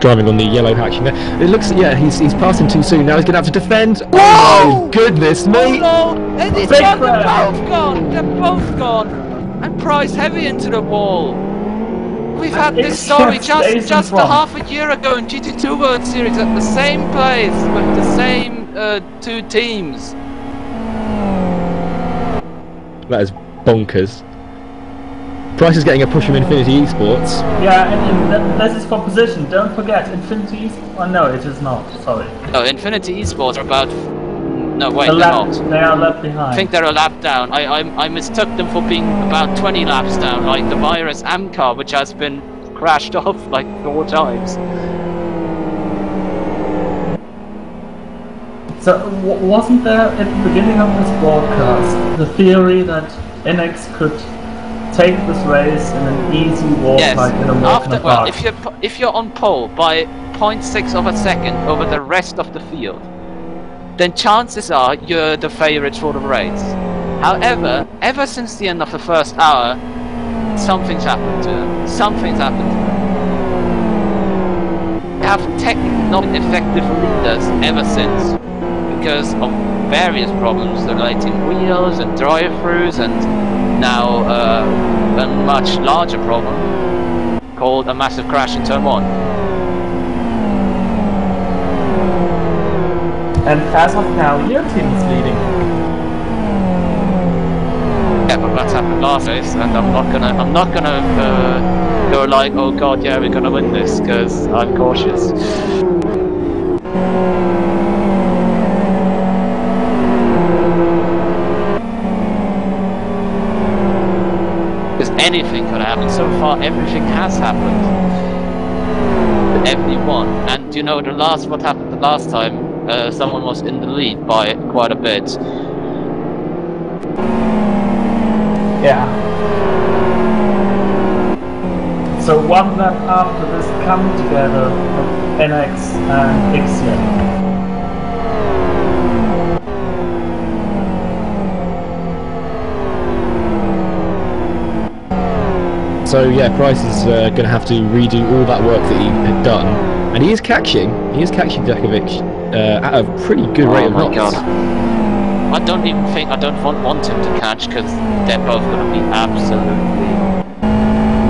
Driving on the yellow hatching there. It looks, yeah, he's he's passing too soon. Now he's gonna have to defend. Oh, Whoa! Oh goodness me! Oh no! And it's Big gone, they're both gone! They're both gone! And Price heavy into the wall! We've had this story just just a half a year ago in GT2 World Series at the same place with the same uh, two teams. That is bonkers. Price is getting a push from Infinity Esports. Yeah, and, and th- this is for position. Don't forget, Infinity. is- Oh no, it is not. Sorry. No, Infinity Esports are about No, wait, A they're lap, not. they are left behind. I think they're a lap down. I, I, I mistook them for being about 20 laps down, like the virus Amcar, which has been crashed off like four times. So, w- wasn't there at the beginning of this broadcast the theory that NX could take this race in an easy walk, Yes. like in a walk in After, well, if you're if you're on pole by 0.6 of a second over the rest of the field, then chances are you're the favorite for the race. However, ever since the end of the first hour, something's happened to them. Something's happened. To them. They have technically not been effective leaders ever since because of various problems relating wheels and drive-throughs and now uh, a much larger problem called a massive crash in turn one. And as of now, your team is leading. Yeah, but that's happened last race, and I'm not gonna, I'm not gonna uh, go like, oh god, yeah, we're gonna win this, because I'm cautious. Because anything could happen. So far, everything has happened. Everyone, and you know, the last what happened the last time, uh, someone was in the lead by quite a bit. Yeah. So one lap after this come together of NX and Ixion. So yeah, Price is uh, going to have to redo all that work that he had done, and he is catching. He is catching Dakovic uh, at a pretty good rate oh of my knots. god. I don't even think I don't want, want him to catch because they're both going to be absolutely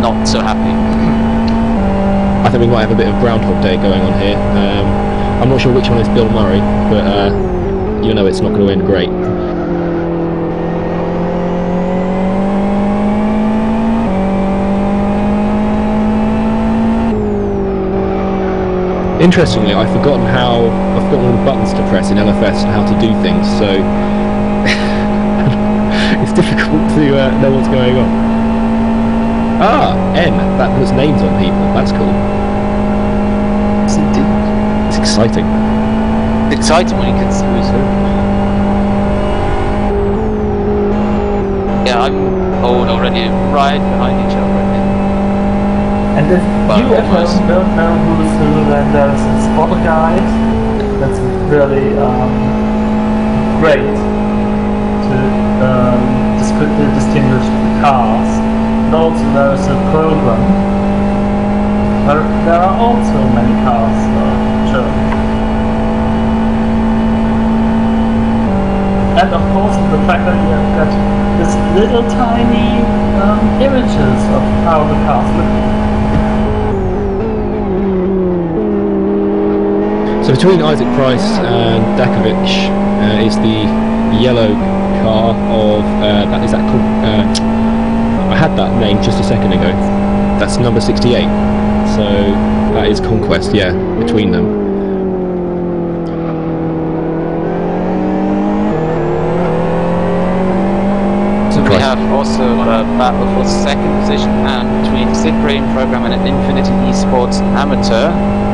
not so happy. I think we might have a bit of Groundhog Day going on here. Um, I'm not sure which one is Bill Murray, but uh, you know it's not going to end great. Interestingly, I've forgotten how I've forgotten all the buttons to press in LFS and how to do things, so it's difficult to uh, know what's going on. Ah, N. That puts names on people. That's cool. It's indeed It's exciting. exciting when you can see who's who. Yeah, I'm old already, right behind each other. I. And if Well, you at home don't know who's who, then there's a spotter guide that's really um, great to um, dis- quickly distinguish the cars. And also there's a program where there are also many cars uh. And of course the fact that you have got this little tiny um, images of how the cars look. So between Isaac Price and Dakovic uh, is the yellow car of uh, that is that called, uh, I had that name just a second ago. That's number 68. So that is Conquest, yeah, between them. So we have also a battle for second position and between Sid Green Program and Infinity Esports Amateur.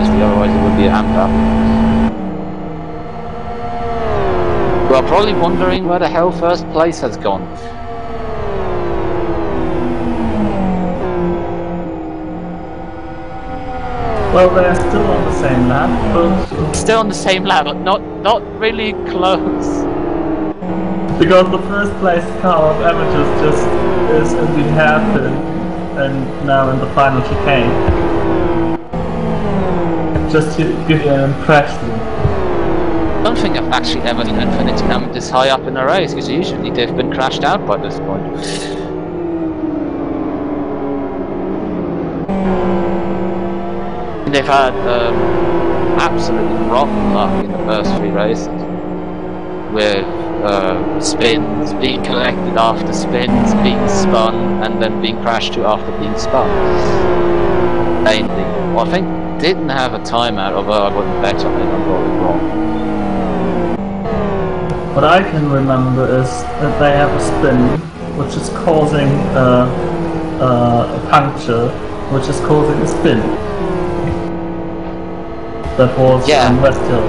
Obviously, otherwise it would be a AMPA. We are probably wondering where the hell first place has gone. Well, they're still on the same lap, but Still on the same lap, but not not really close. because the first place car of amateurs just is in the hairpin and now in the final chicane. Just to give you an impression. I don't think I've actually ever seen Infinity Am this high up in a race, because usually they've been crashed out by this point. They've had um, absolutely rotten luck in the first three races, with uh, spins being collected after spins, being spun, and then being crashed to after being spun. Mainly, well, I think didn't have a timeout, although I wouldn't bet on it. I'm probably wrong. What I can remember is that they have a spin, which is causing a, a, a puncture, which is causing a spin. That was Yeah. on West Hill.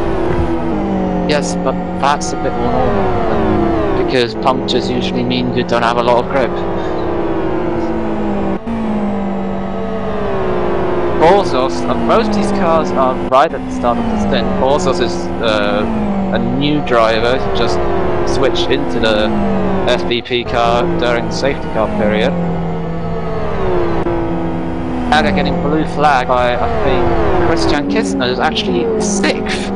Yes, but that's a bit more normal. Because punctures usually mean you don't have a lot of grip. Borzos, uh, most of these cars are right at the start of the stint. Borzos is uh, a new driver, who just switched into the SVP car during the safety car period. And they're getting blue flag by, I think, Christian Kistner, who's actually sixth.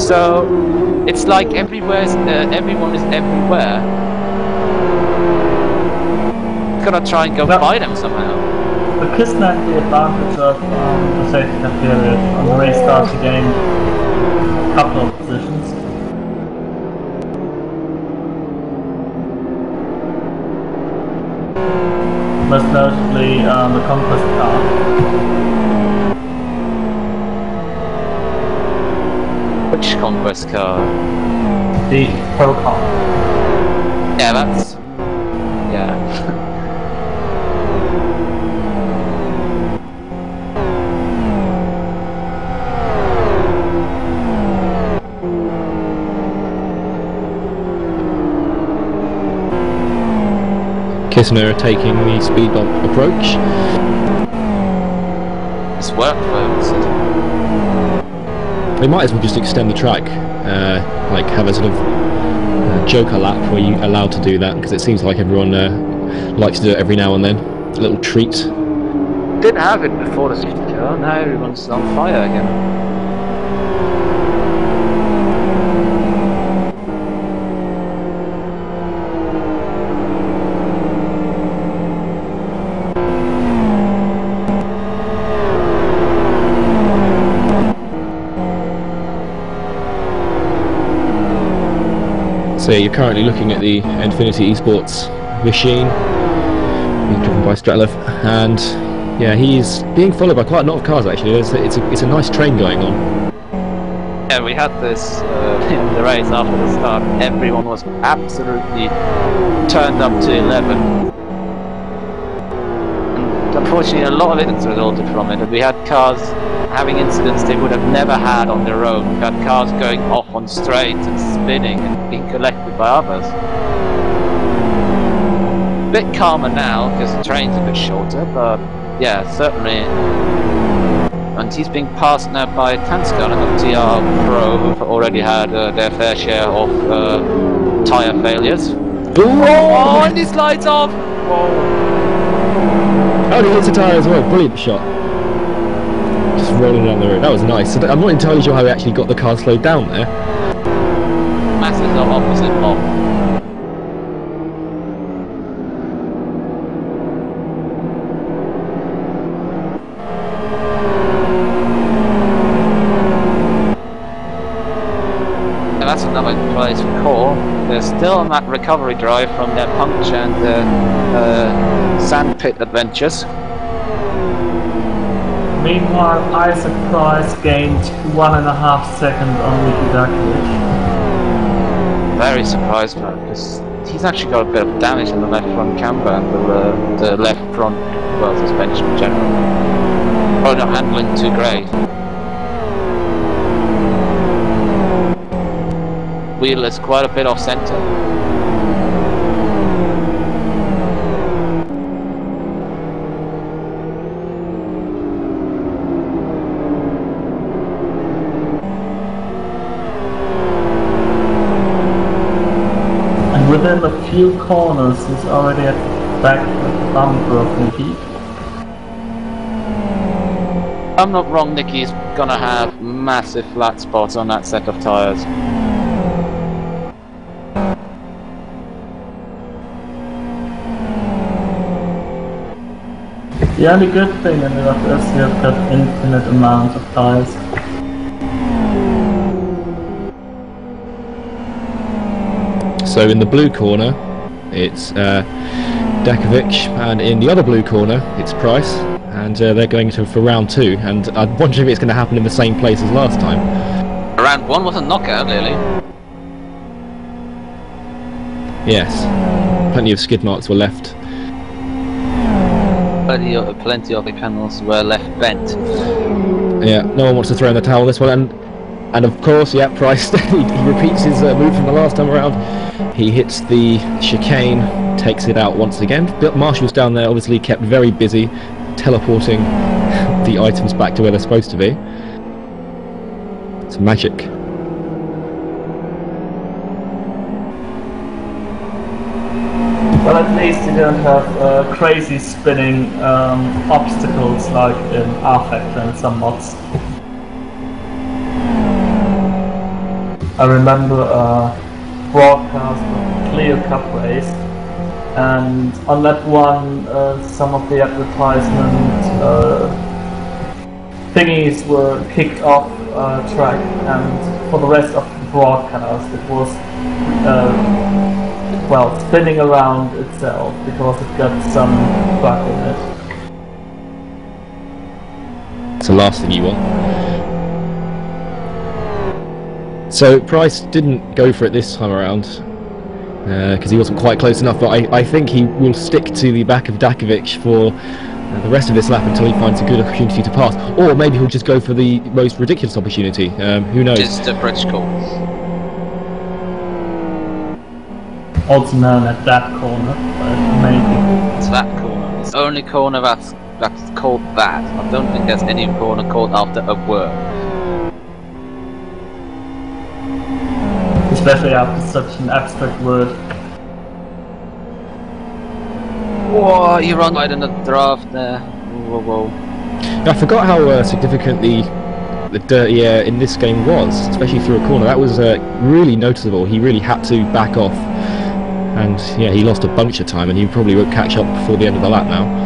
So it's like everywhere, uh, everyone is everywhere. Gotta try and go No. by them somehow. The Kistner had the advantage of um, the safety car period. On the restart, he gained a couple of positions. Most notably, um, the Conquest car. Which conquest car? The Procon. Yeah, that's. Kistner taking the speed bump approach. It's worked for They might as well just extend the track, uh, like have a sort of uh, joker lap where you're allowed to do that because it seems like everyone uh, likes to do it every now and then. A little treat. Didn't have it before the car, now everyone's on fire again. So you're currently looking at the Infinity Esports machine, driven by Stratlev, and yeah, he's being followed by quite a lot of cars actually. It's a, it's a, it's a nice train going on. Yeah, we had this uh, in the race after the start. Everyone was absolutely turned up to 11. Unfortunately, a lot of incidents resulted from it. We had cars having incidents they would have never had on their own. We had cars going off on straights and spinning and being collected by others. A bit calmer now because the train's a bit shorter, but yeah, certainly and he's being passed now by Taskinen and the TR Pro, who've already had uh, their fair share of uh, tyre failures. Oh, and he slides off! Whoa. Oh, he hits a tyre as well. Brilliant shot. Just rolling down the road. That was nice. I'm not entirely sure how he actually got the car slowed down there. Massive opposite mob. And that's another place for Core. They're still on that recovery drive from their puncture and their uh, sandpit adventures. Meanwhile, Isaac Price gained one and a half seconds on Mickey Dakovic. Very surprised by because he's actually got a bit of damage in the left front camber and the, uh, the left front, well, suspension in general. Probably not handling too great. Wheel is quite a bit off centre. And within a few corners, is already at the back of the bumper of. If I'm not wrong, Nicky's gonna have massive flat spots on that set of tyres. The only good thing in it is you've got infinite amounts of tires. So in the blue corner, it's uh, Dakovic, and in the other blue corner, it's Price, and uh, they're going to for round two. And I'm wondering if it's going to happen in the same place as last time. Round one was a knockout, really. Yes, plenty of skid marks were left. Plenty of, plenty of the panels were left bent. Yeah, no one wants to throw in the towel this one, and and of course, yeah, Price he, he repeats his uh, move from the last time around. He hits the chicane, takes it out once again. Bill Marshall's down there, obviously kept very busy, teleporting the items back to where they're supposed to be. It's magic. Well, at least you don't have uh, crazy spinning um, obstacles like in rFactor and some mods. I remember a broadcast of Cup race, and on that one, uh, some of the advertisement uh, thingies were kicked off uh, track, and for the rest of the broadcast, it was uh, well, spinning around itself because it got some bug in it. It's the last thing you want. So Price didn't go for it this time around because he wasn't quite close enough. But I, I think he will stick to the back of Dakovic for uh, the rest of this lap until he finds a good opportunity to pass, or maybe he'll just go for the most ridiculous opportunity. Um, who knows? Just a bridge call. Also known as that corner, but maybe. It's that corner. It's the only corner that's that's called that. I don't think there's any corner called after a word. Especially after such an abstract word. Whoa, you run right in the draft there. Whoa, whoa, whoa. I forgot how uh, significantly the dirty air in this game was, especially through a corner. That was uh, really noticeable. He really had to back off, and yeah, he lost a bunch of time, and he probably won't catch up before the end of the lap now.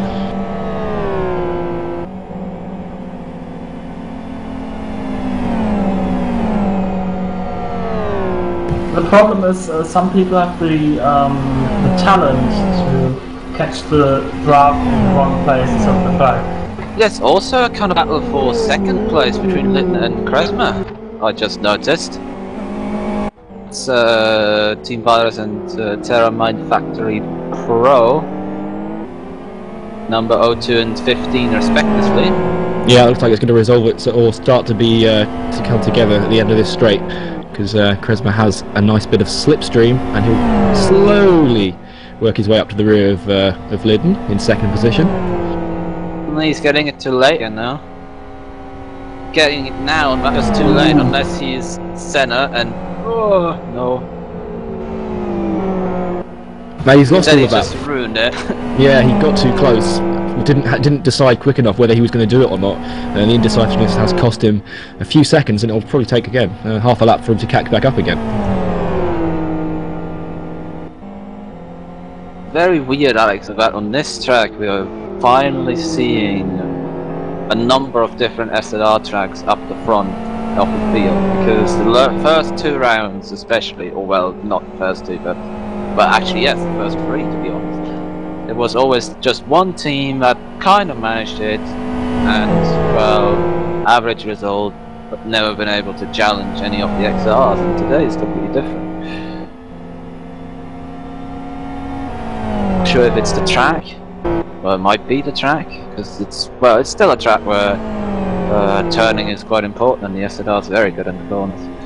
The problem is uh, some people have the um, the talent to catch the draft in the wrong places of the track. Yes, also a kind of battle for second place between Litton and Kresma. I just noticed. It's uh, Team Virus and uh, Terra Mind Factory Pro. Number 02 and 15 respectively. Yeah, it looks like it's going to resolve it or start to be uh, to come together at the end of this straight because uh, Kresma has a nice bit of slipstream and he'll slowly work his way up to the rear of uh, of Lydon in second position. He's getting it too late, you know. Getting it now, but it's too late unless he's Senna and oh no. Now he's lost all he of that. ruined it. Yeah, he got too close. Didn't didn't decide quick enough whether he was going to do it or not, and the indecisiveness has cost him a few seconds, and it'll probably take again uh, half a lap for him to catch back up again. Very weird, Alex, that on this track we are finally seeing a number of different SLR tracks up the front of the field because the first two rounds, especially, or well, not the first two, but but actually yes, the first three to be honest, it was always just one team that kind of managed it, and well, average result, but never been able to challenge any of the XRs. And today is completely different. Not sure if it's the track. Well, it might be the track because it's well, it's still a track where uh, turning is quite important, and the SLR is very good in the corners.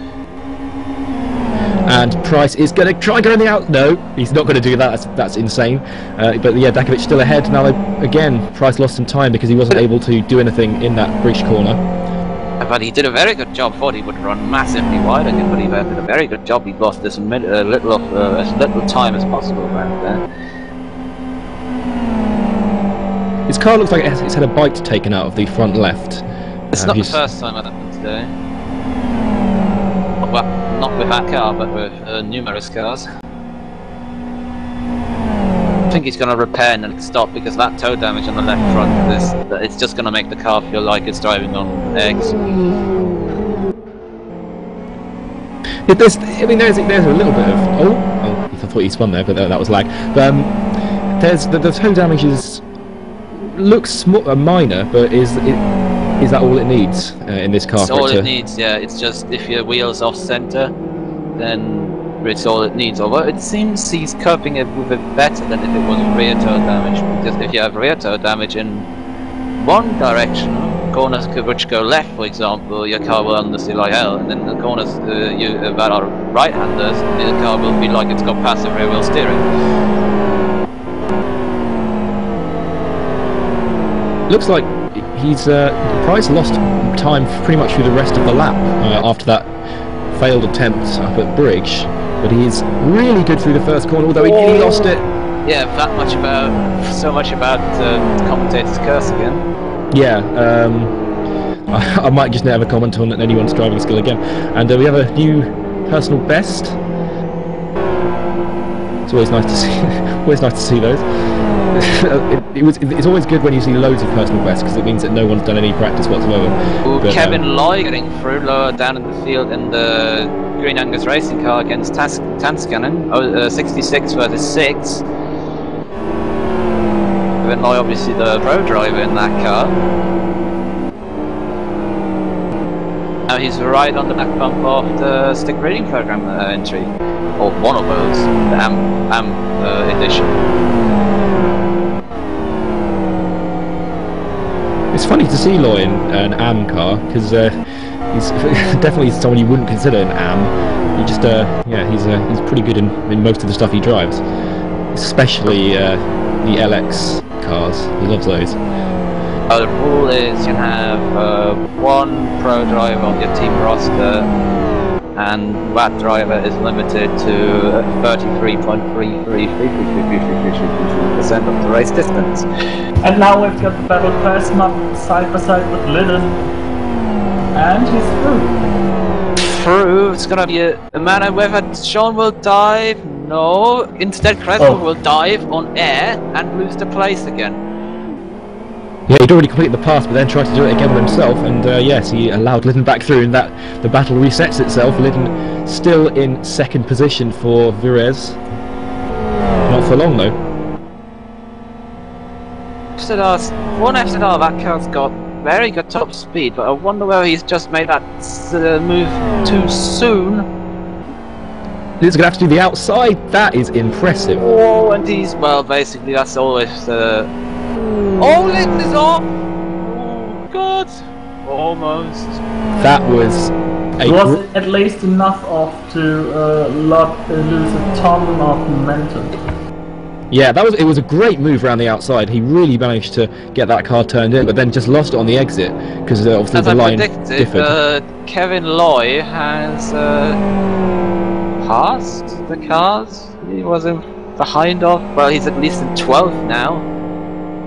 And Price is going to try going the out. No, he's not going to do that. That's, that's insane. Uh, but yeah, Dakovic still ahead. Now again, Price lost some time because he wasn't able to do anything in that bridge corner. But he did a very good job. Thought he would run massively wide again, but he did a very good job. He lost as uh, little of uh, as little time as possible around there. His car looks like it's had a bite taken out of the front left. It's Uh, not the first time that happened today. Not with that car, but with uh, numerous cars. I think he's going to repair and stop because that toe damage on the left front is it's just going to make the car feel like it's driving on eggs. It, there's, I mean, there's, there's a little bit of. Oh, oh I thought he spun there, but that, was lag. But, um, there's the, the toe damage is looks minor, but is it, is that all it needs uh, in this car? It's all to- it needs, yeah. It's just if your wheel's off center, then it's all it needs. Although it seems he's coping it with it better than if it was rear toe damage. Because if you have rear toe damage in one direction, corners which go left, for example, your car will honestly like hell, and then the corners uh, you, uh, that are right-handers, the car will be like it's got passive rear wheel steering. Looks like he's uh, Price lost time pretty much through the rest of the lap uh, after that failed attempt up at Bridge. But he's really good through the first corner, although he, he lost it. Yeah, that much about so much about uh, commentators curse again. Yeah, um, I, I might just never comment on anyone's driving skill again. And uh, we have a new personal best. It's always nice to see. always nice to see those. it, it was. It's always good when you see loads of personal bests because it means that no one's done any practice whatsoever. Ooh, But, Kevin um, Loy getting through lower down in the field in the Green Angus racing car against Tas- Taskinen, oh, uh, 66 versus 6. Kevin Loy obviously the pro driver in that car. Now he's right on the back bump of the stick reading program uh, entry, or one of those, the AM, AM uh, edition. Funny to see Loy in an AM car because uh, he's definitely someone you wouldn't consider an AM. He just, uh, yeah, he's uh, he's pretty good in, in most of the stuff he drives, especially uh, the LX cars. He loves those. Uh, the rule is you have uh, one pro driver on your team roster, and that driver is limited to 33.33% of the race distance. And now we've got the battle first map side by side with Lydon. And he's through. Through, it's gonna be a, a matter whether Sean will dive. No, instead Creswell Oh. will dive on air and lose the place again. Yeah, he'd already completed the pass, but then tried to do it again with himself, and uh, yes, he allowed Lydon back through, and that the battle resets itself. Lydon still in second position for Virez. Not for long though. FZR's, one FZR, that car's got very good top speed, but I wonder whether he's just made that uh, move too soon. He's gonna have to do the outside. That is impressive. Oh, and he's well. Basically, that's always the. Oh, Linton is off. Oh God, almost. That was a It was gr- at least enough off to uh, lot, uh, lose a ton of momentum. yeah. That was it. Was a great move around the outside. He really managed to get that car turned in, but then just lost it on the exit because uh, obviously As the I line predicted, differed. uh, Kevin Loy has uh, passed the cars. He was in behind of. Well, he's at least in 12th now,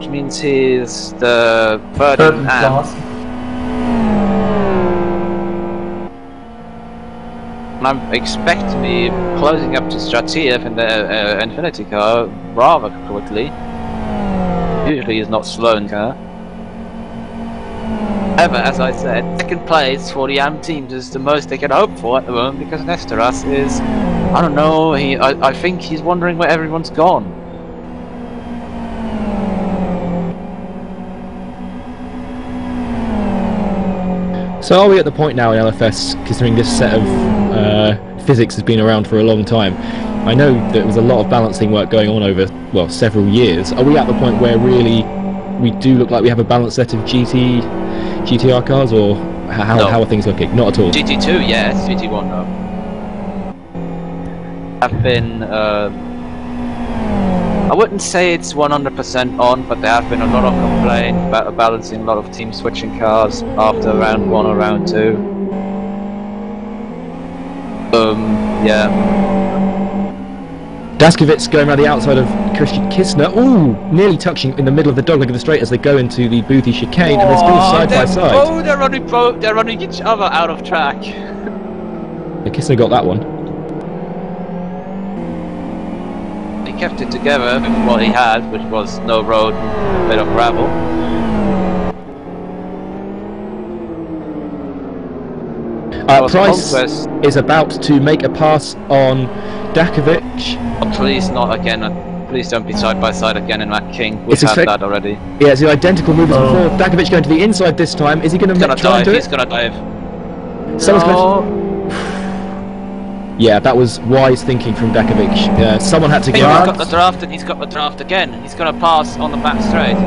which means he's the third, Third in class. And I'm expect to be closing up to Stratiev in the uh, Infinity car rather quickly. Usually he's not slow in car. However, as I said, second place for the AM teams is the most they can hope for at the moment because Nesteras is, I don't know, he, I, I think he's wondering where everyone's gone. So are we at the point now in LFS, considering this set of uh, physics has been around for a long time? I know there was a lot of balancing work going on over well several years. Are we at the point where really we do look like we have a balanced set of GT GTR cars, or how, No. how are things looking? Not at all. GT2, yes, GT1 no. I've been, uh, wouldn't say it's 100% on, but there have been a lot of complaints about balancing a lot of team switching cars after round one or round two. Um, yeah. Dakovic going around the outside of Christian Kistner. Ooh, nearly touching in the middle of the dogleg of the straight as they go into the Boothie chicane, and they're still side by they're- side. Oh, they're running. They're running each other out of track. Kistner got that one. He kept it together with what he had, which was no road, a bit of gravel. Uh, Price Conquest. is about to make a pass on Dakovic. Oh, please not again. Please don't be side by side again in that King. We've It's had expect- that already. Yeah, it's the identical move as Oh. before. Dakovic going to the inside this time. Is he going to He's gonna and dive. do He's it? gonna dive. Someone's no. Yeah, that was wise thinking from Dakovic. Uh, someone had to go. He's got the draft and he's got the draft again. He's going to pass on the back straight.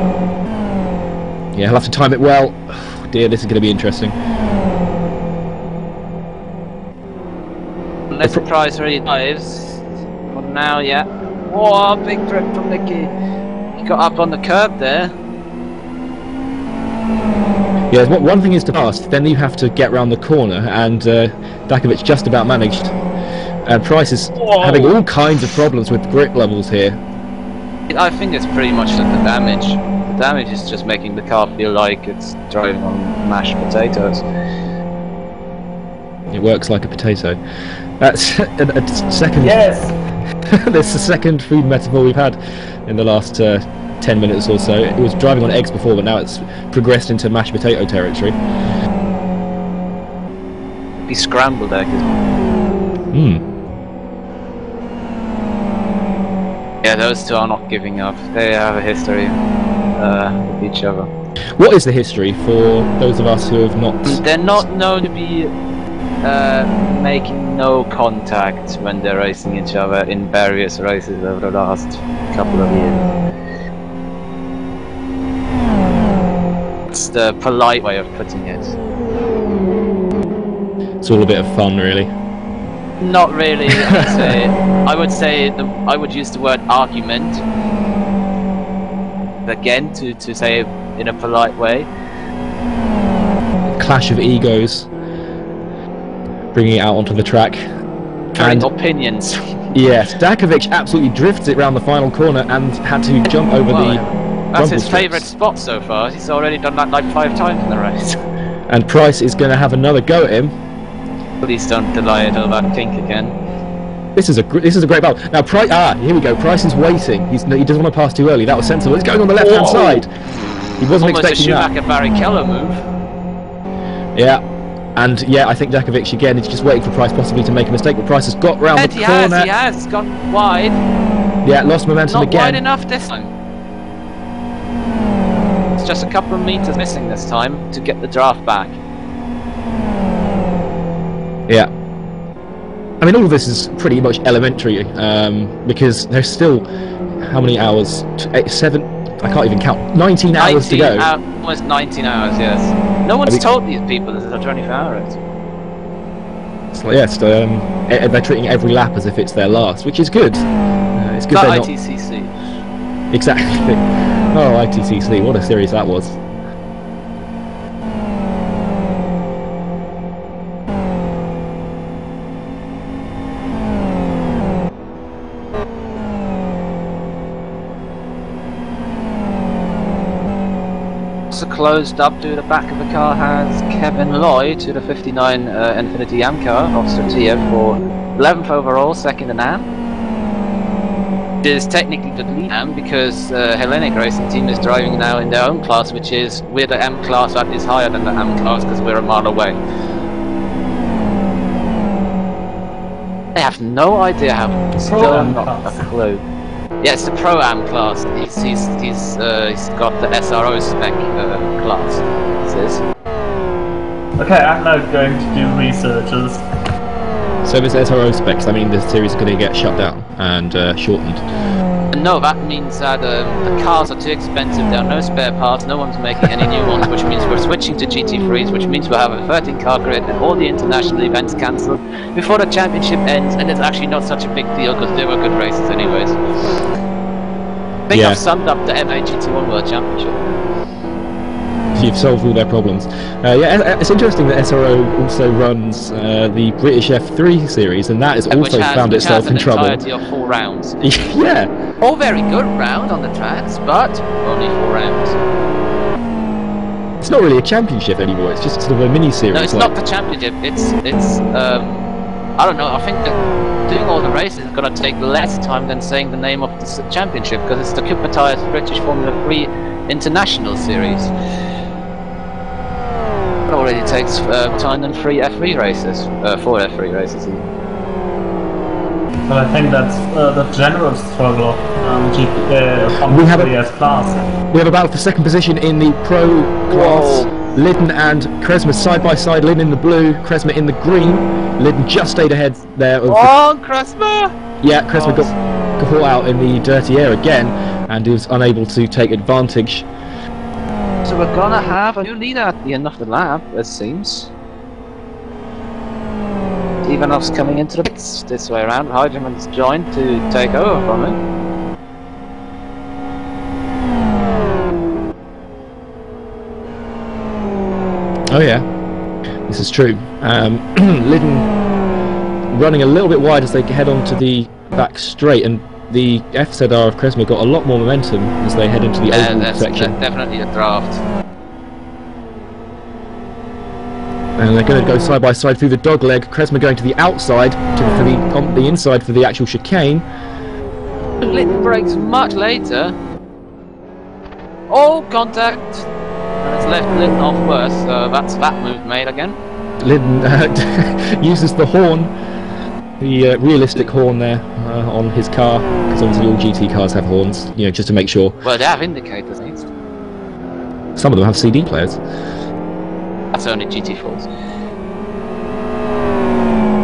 Yeah, he'll have to time it well. dear, this is going to be interesting. Unless the prize really dives. For now, yeah. Oh, big grip from Nicky. He got up on the curb there. Yeah, one one thing is to pass, then you have to get round the corner, and uh, Dakovic just about managed. And Price is Whoa. having all kinds of problems with grip levels here. I think it's pretty much the damage. The damage is just making the car feel like it's driving on mashed potatoes. It works like a potato. That's a, a second. Yes. That's the second food metaphor we've had in the last uh, 10 minutes or so. It was driving on eggs before, but now it's progressed into mashed potato territory. Be scrambled egg. Hmm. Yeah, those two are not giving up. They have a history uh, with each other. What is the history for those of us who have not. They're not known to be uh, making no contact when they're racing each other in various races over the last couple of years. It's the polite way of putting it. It's all a bit of fun, really. Not really. I would say. I would say the, I would use the word argument again to to say it in a polite way. Clash of egos. Bringing it out onto the track. Trying And opinions. yes, Dakovic absolutely drifts it round the final corner and had to jump over Well, the. That's his favourite spot so far. He's already done that like five times in the race. And Price is going to have another go at him. Please don't delay it about kink again. This is a this is a great battle. Now Price, ah, here we go. Price is waiting. He's he doesn't want to pass too early. That was sensible. He's going on the left hand Whoa. side. He wasn't Almost a expecting that. Schumacher Barrichello move. Yeah. And yeah, I think Dakovic again is just waiting for Price possibly to make a mistake, but Price has got round And the he has, corner. he has gone wide. Yeah, lost momentum Not again. wide enough this time. It's just a couple of meters missing this time to get the draft back. Yeah. I mean, all of this is pretty much elementary um, because there's still how many hours? Eight, seven. I can't even count. 19 hours to go. hou- almost 19 hours, yes. No one's mean- told these people this is a 24 hour race. It's like, yes, um, they're treating every lap as if it's their last, which is good. Uh, it's good Not they're not exactly. Oh, ITCC, what a series that was. Closed up to the back of the car has Kevin Loy to the 59 uh, Infinity Am car of Sortia for 11th overall, second in Am. It is technically the lead Am because uh, Hellenic Racing Team is driving now in their own class, which is we're the M class that is higher than the Am class because we're a mile away. I have no idea how. Still not a clue. Yeah, it's the Pro Am class. He's he's he's uh, he's got the SRO spec uh, class. This is. Okay, I'm now going to do researches. So this it's SRO specs, I mean the series is going to get shut down and uh, shortened. And no, that means that um, the cars are too expensive. There are no spare parts. No one's making any new ones, which means we're switching to GT3s, which means we'll have a 13 car grid and all the international events cancelled before the championship ends. And it's actually not such a big deal because they were good races, anyways. I think Yeah. I've summed up the MA GT1 World Championship. You've solved all their problems. Uh, yeah, uh, it's interesting that SRO also runs uh, the British F3 series, and that has also has, found itself in trouble. of four rounds. yeah, All very good round on the tracks, but only four rounds. it's not really a championship anymore. It's just sort of a mini series. No, it's like, not the championship. It's it's um, I don't know. I think that doing all the races is gonna take less time than saying the name of the championship because it's the Cooper Tires British Formula 3 International Series. It already takes uh, time than three F3 races, uh, four F3 races. even. But I think that's uh, the general struggle um, GP, uh, We have a- the S class. We have a battle for second position in the pro class. Lyddon and Kresma side by side. Lyddon in the blue, Kresma in the green. Lyddon just stayed ahead there. Of the, Oh, Kresma! yeah, Kresma got caught out in the dirty air again, and he was unable to take advantage. We're gonna have a new leader at the end of the lap, it seems. Ivanov's coming into the pits this way around. Heideman's joined to take over from him. Oh yeah, this is true. Um, Lyddon running a little bit wide as they head on to the back straight, and the FZR of Kresma got a lot more momentum as they head into the Yeah, oval that's section. de- definitely a draft. And they're going to go side by side through the dog leg. Kresma going to the outside, to the, for the on the inside for the actual chicane. Lit breaks much later. Oh, contact! And it's left Lit off worse, so that's that move made again. Lyndon uh, uses the horn, the uh, realistic horn there uh, on his car, because obviously all GT cars have horns, you know, just to make sure. Well, they have indicators, needs. Some of them have CD players. That's only GT4s.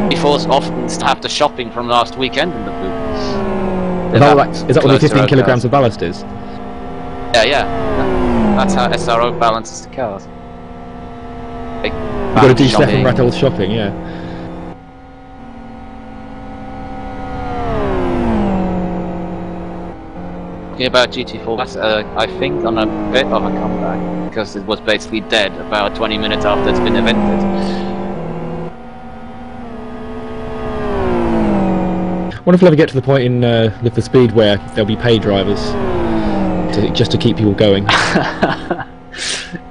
GT4s often have the shopping from last weekend in the boot. Is that, what that- is that what the 15 kilograms of ballast is? Yeah, yeah. That's how SRO balances the cars. Big You've got to do shopping. Stéphane Ratel's shopping, yeah. Talking about GT4, that's, uh, I think, on a bit of a comeback because it was basically dead about 20 minutes after it's been invented. wonder if we'll ever get to the point in uh, Live for Speed where there'll be pay drivers to, just to keep people going. I,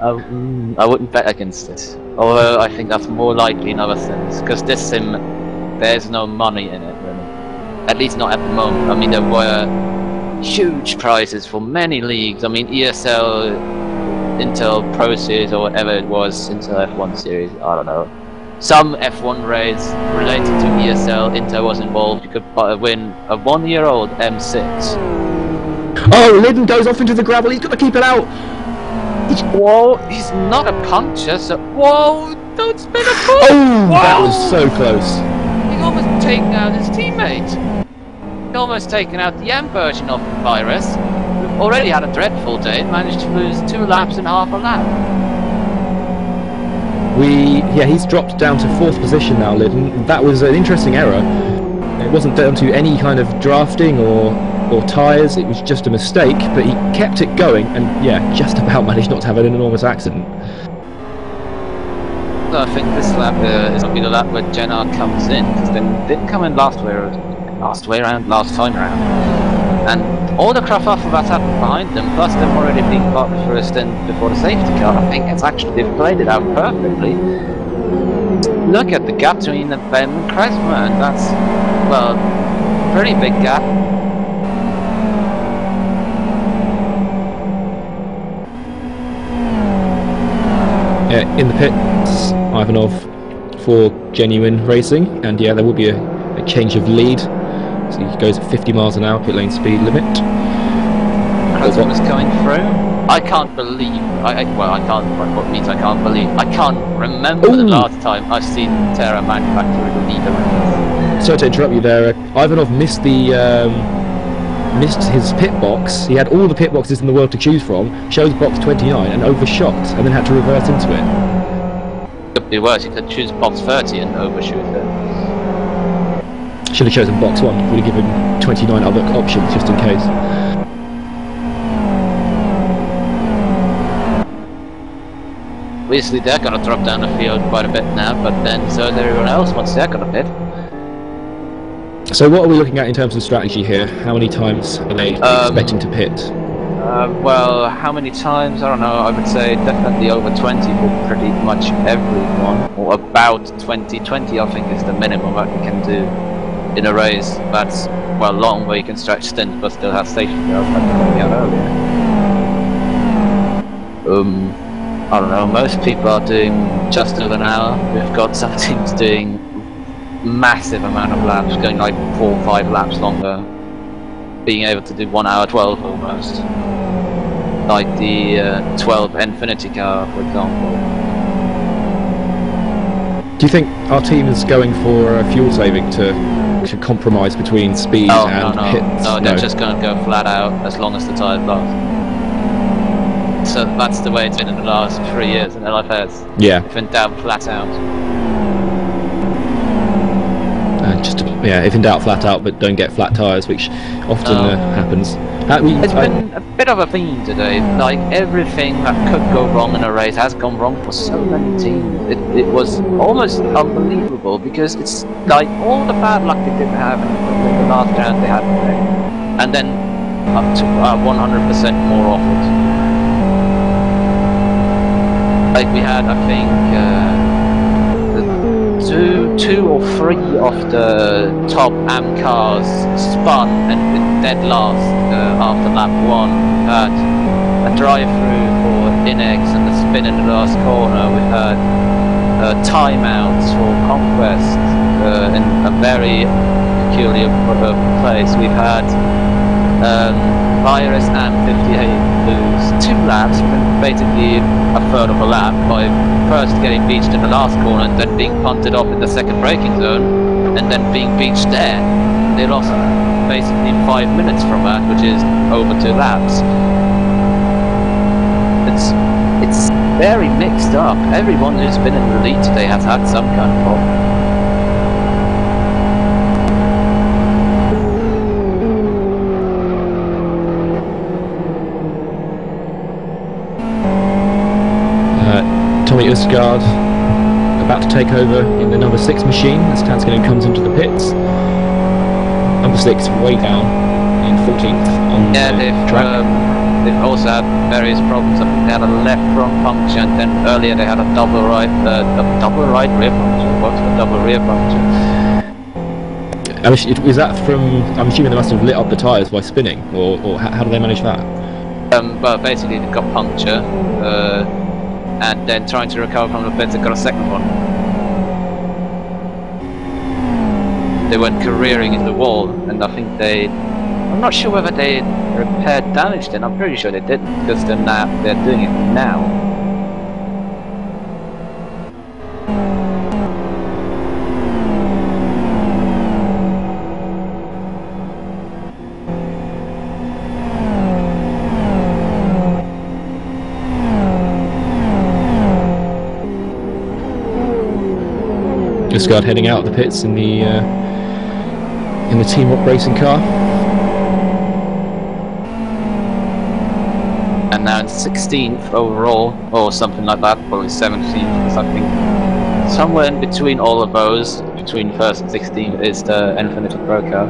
mm, I wouldn't bet against it. Although I think that's more likely in other things because this sim, there's no money in it. Really. At least not at the moment. I mean, there were huge prizes for many leagues. I mean, ESL, Intel Pro Series, or whatever it was, Intel F1 Series. I don't know. Some F1 race related to ESL, Intel was involved. You could win a one-year-old M6. oh, Lyndon goes off into the gravel, he's got to keep it out! Whoa, he's not a puncher, so whoa, don't spin a pull. Oh, that was so close. He almost taken out his teammate. Almost taken out the M version of the Virus, who already had a dreadful day and managed to lose two laps in half a lap. We, yeah, he's dropped down to fourth position now, Lyndon. That was an interesting error. It wasn't down to any kind of drafting or or tyres. It was just a mistake, but he kept it going, and yeah, just about managed not to have an enormous accident. So I think this lap uh, is going to be the lap where Jenna comes in, because they didn't come in last way, last way round, last time round. And all the kerfuffle that's happened behind them, plus them already being parked for a stint before the safety car, I think it's actually, they've played it out perfectly. Look at the gap between them and Kresma, and that's, well, pretty big gap. Yeah, in the pits, Ivanov for genuine racing, and yeah, there will be a, a change of lead. So he goes at 50 miles an hour, pit lane speed limit. Kresma is coming through. I can't believe, I, I, well, I can't, what- what means I can't believe? I can't remember the last time I've seen Terra Mind Factory a leader. Sorry to interrupt you there. Uh, Ivanov missed the um, missed his pit box. He had all the pit boxes in the world to choose from. Chose box 29 and overshot, and then had to reverse into it. Could be worse, he could choose box 30 and overshoot it. Should have chosen box one. Would have given 29 other options just in case. Obviously, they're gonna drop down the field quite a bit now, but then so is everyone else once they're gonna pit. So what are we looking at in terms of strategy here? How many times are they Um, expecting to pit? Uh, well, how many times? I don't know. I would say definitely over 20 for pretty much everyone, or about 20. 20, I think, is the minimum that you can do in a race. That's well long, where you can stretch stint, but still have safety cars like we had earlier. Um, I don't know. Most people are doing just over an hour. We've got some teams doing massive amount of laps, going like four or five laps longer being able to do 1 hour 12 almost. like the uh, 12 Infinity car, for example. Do you think our team is going for a fuel saving to, to compromise between speed Oh and no hits? no, they're just gonna go flat out as long as the tires last. So that's the way it's been in the last three years in LFS. yeah. If in doubt, flat out. Uh, just to, yeah, if in doubt, flat out, but don't get flat tires, which often Oh. uh, happens. Uh, we, It's I- been a bit of a theme today. Like everything that could go wrong in a race has gone wrong for so many teams. It, it was almost unbelievable because it's like all the bad luck they didn't have in the, last round they had today, and then up to uh, 100% more offers. Like we had, I think, uh, the two, two or three of the top AM cars spun and were dead last uh, after lap one. We had a drive-through for Inex and the spin in the last corner. We had uh, timeouts for Conquest uh, in a very peculiar uh, place. We've had um, Virus and 58 lose two laps basically a third of a lap by first getting beached in the last corner and then being punted off in the second braking zone and then being beached there. They lost basically five minutes from that, which is over two laps. It's it's very mixed up. Everyone who's been in the lead today has had some kind of problem. Usgaard about to take over in the number six machine as Taskinen comes into the pits. Number six way down in 14th on Yeah, the they've track. um, they've also had various problems. I think they had a left front puncture, and then earlier they had a double right, uh, a double right rear puncture. What's a double rear puncture? I wish it- that from? I'm assuming they must have lit up the tyres by spinning, or, or how, how do they manage that? Um, well, basically they got puncture, uh, and then trying to recover from the pits, got a second one. They went careering in the wall, and I think they. I'm not sure whether they repaired damage then. I'm pretty sure they didn't, because they're now uh, they're doing it now. Usgaard heading out of the pits in the uh, in the Team Rock racing car. and now in 16th overall, or something like that, probably 17th, because I think somewhere in between all of those, between first and 16th, is the Infinity Pro car.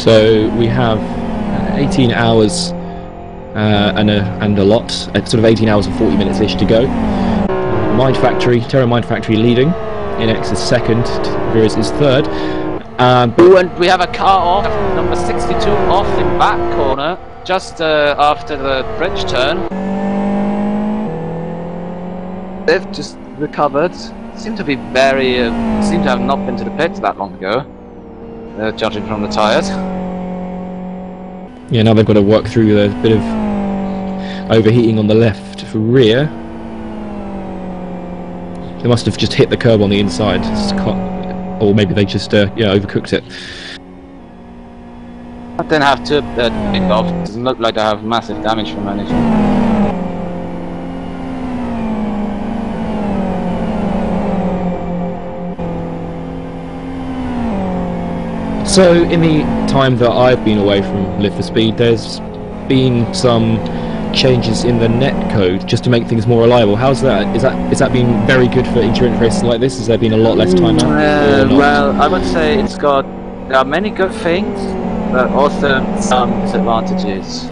So we have uh, 18 hours uh, and a and a lot, uh, sort of 18 hours and 40 minutes ish to go. Mind Factory, Terra Mind Factory leading. Inex is second, Virus is third. Um, and we have a car off, number 62 off in back corner, just uh, after the bridge turn. They've just recovered. Seem to be very, uh, seem to have not been to the pits that long ago, uh, judging from the tyres. Yeah, now they've got to work through a bit of overheating on the left for rear. They must have just hit the curb on the inside, or maybe they just uh, yeah overcooked it. I didn't have to uh, pick off. Doesn't look like I have massive damage from anything. So, in the time that I've been away from Live for Speed, there's been some changes in the net code just to make things more reliable. How's that? Is that is that been very good for endurance races like this? Has there been a lot less time out? Uh, well, I would say it's got there are many good things, but also some disadvantages.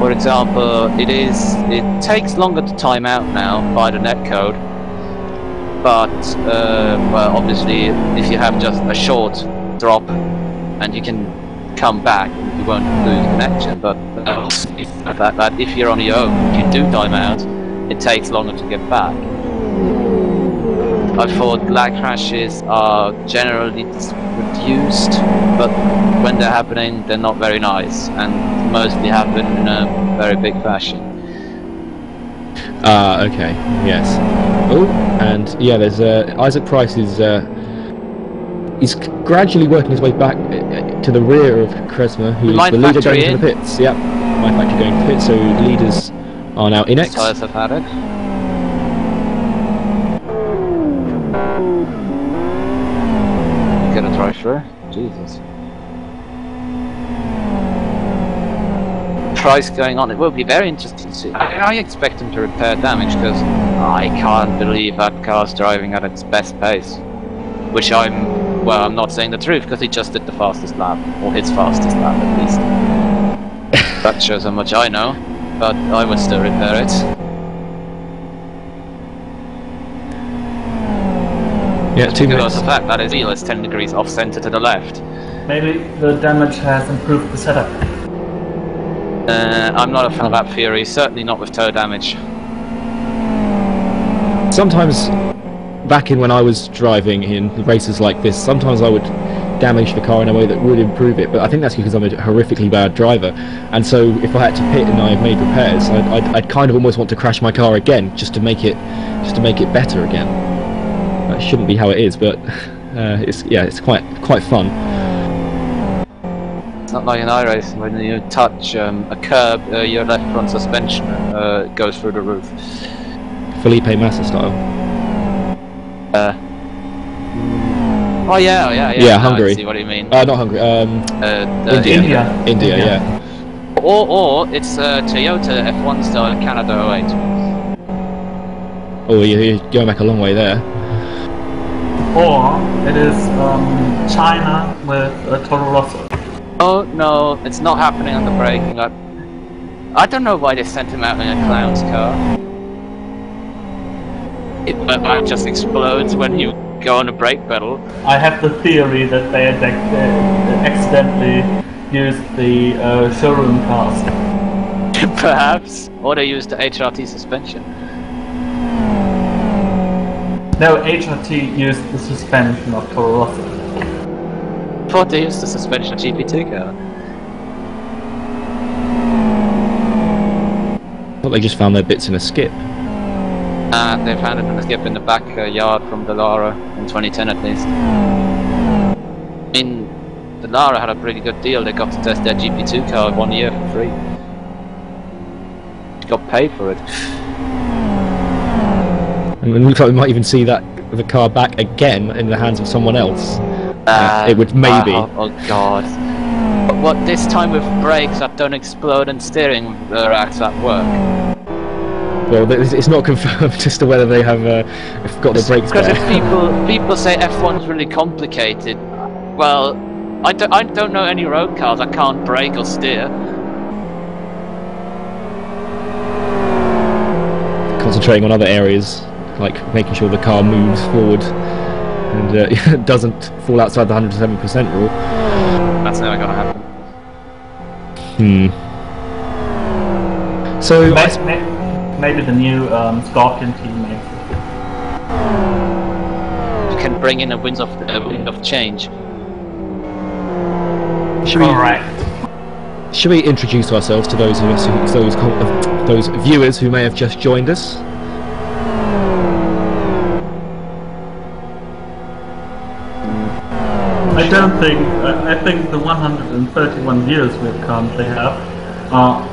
For example, it is it takes longer to time out now by the net code, but uh, well, obviously, if you have just a short drop, and you can come back, you won't lose connection. But uh, if, that, if you're on your own, you do time out, it takes longer to get back. I thought lag crashes are generally reduced, but when they're happening, they're not very nice, and mostly happen in a very big fashion. Ah, okay, yes. Oh, and yeah, there's uh, Isaac Price is uh, he's gradually working his way back uh, to the rear of Kresma, who's Mind the leader going to the pits. Yep, Mind Factory going to the pits, so the leaders are now in X. Tires have had it. Get a drive through. Jesus. Price going on. It will be very interesting to see. I, I expect him to repair damage because I can't believe that car's driving at its best pace. Which I'm, well, I'm not saying the truth because he just did the fastest lap, or his fastest lap at least. that shows how much I know, but I would still repair it. Yeah, two Because minutes. of the fact that his wheel is 10 degrees off center to the left. Maybe the damage has improved the setup. Uh, I'm not a fan of that theory, certainly not with toe damage. Sometimes, back in when I was driving in races like this, sometimes I would damage the car in a way that would improve it. But I think that's because I'm a horrifically bad driver, and so if I had to pit and I made repairs, I'd, I'd, I'd kind of almost want to crash my car again just to make it, just to make it better again. That shouldn't be how it is, but uh, it's yeah, it's quite quite fun. It's not like an iRacing when you touch um, a curb, uh, your left front suspension uh, goes through the roof. Felipe Massa style. Uh, oh yeah, oh, yeah, yeah. Yeah, now I Hungary. see what you mean. Uh, not Hungary. Um, Uh, uh, India. India. India. Yeah. Yeah. Or, or it's uh, Toyota F1 style Canada 08. Oh, you're you're going back a long way there. Or it is um, China with a Toro Rosso. Oh no, it's not happening on the braking. I, I don't know why they sent him out in a clown's car. It uh, just explodes when you go on a brake pedal. I have the theory that they had uh, accidentally used the uh, showroom cast. Perhaps. Or they used the HRT suspension. No, HRT used the suspension of Toro Rosso. thought they used the suspension of GP2 car. thought they just found their bits in a skip. And they found it in a skip in the back uh, yard from Dallara in 2010 at least. I mean, Dallara had a pretty good deal. They got to test their GP2 car one year for free. Got paid for it. And it looks like we might even see that the car back again in the hands of someone else. Uh, it would maybe. Oh, oh god. But what this time with brakes that don't explode and steering uh, racks that work? Well, it's not confirmed as to whether they have uh, got the brakes Because if people people say F1 is really complicated, well, I don't, I don't know any road cars that can't brake or steer. Concentrating on other areas, like making sure the car moves forward and uh, doesn't fall outside the 107% rule. That's never gonna happen. Hmm. So, I May- s- may- maybe the new um, Scorpion team. You can bring in a wind of a wind of change. should we, Correct. should we introduce ourselves to those of us who, those those viewers who may have just joined us? I don't think. I I think the 131 viewers we've currently have are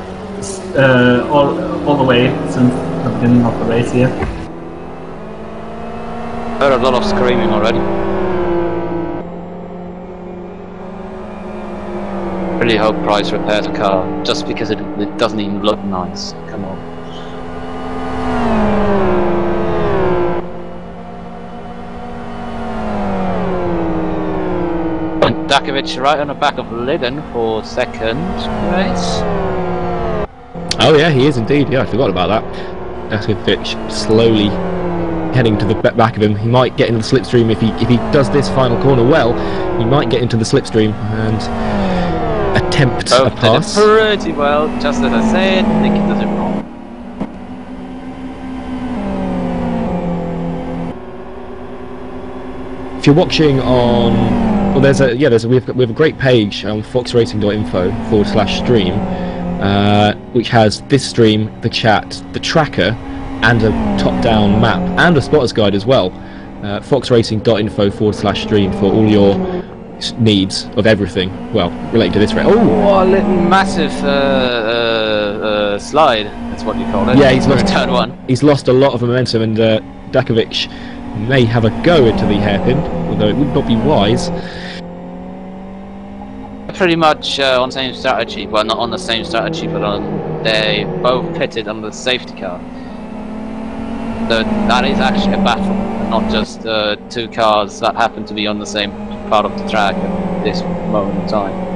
uh, all all the way since the beginning of the race here. Heard a lot of screaming already. Really hope Price repairs the car, just because it, it doesn't even look nice. Come on. Dakovic right on the back of Lydon for second place. Oh yeah, he is indeed. Yeah, I forgot about that. Dakovic slowly heading to the back of him. He might get into the slipstream if he if he does this final corner well. He might get into the slipstream, and attempt a Both did it pretty well, just as I said, I think he does it wrong. If you're watching on, well, there's a yeah, there's a, we have we have a great page on foxracing.info forward slash stream, uh, which has this stream, the chat, the tracker, and a top-down map and a spotter's guide as well. Uh, foxracing.info forward slash stream for all your needs of everything. Well, related to this race. Oh, a little massive uh, uh, uh, slide, that's what you call it. Yeah, he's lost- Turn one. he's lost a lot of momentum, and uh, Dakovic may have a go into the hairpin, although it would not be wise. Pretty much uh, on the same strategy, well not on the same strategy, but on they both pitted on the safety car. So that is actually a battle, not just uh, two cars that happen to be on the same part of the track at this moment in time.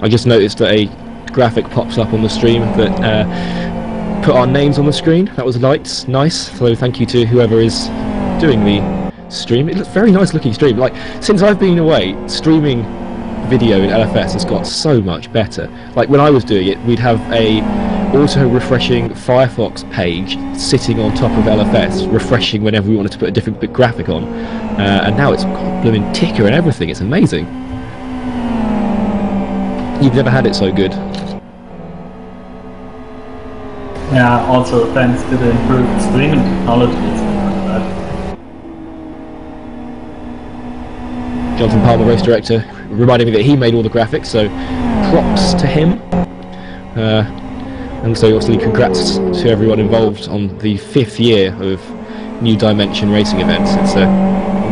I just noticed that a graphic pops up on the stream that uh, put our names on the screen. That was lights, nice. So thank you to whoever is doing the stream. It looks very nice looking stream. Like since I've been away, streaming video in LFS has got so much better. Like when I was doing it, we'd have a auto refreshing Firefox page sitting on top of LFS, refreshing whenever we wanted to put a different bit graphic on. Uh, and now it's got blooming ticker and everything. It's amazing. You've never had it so good. Yeah, also thanks to the improved streaming technology. it's like that. Jonathan Palmer, race director, reminded me that he made all the graphics, so props to him. Uh, and so, obviously, congrats to everyone involved on the fifth year of New Dimension racing events. It's a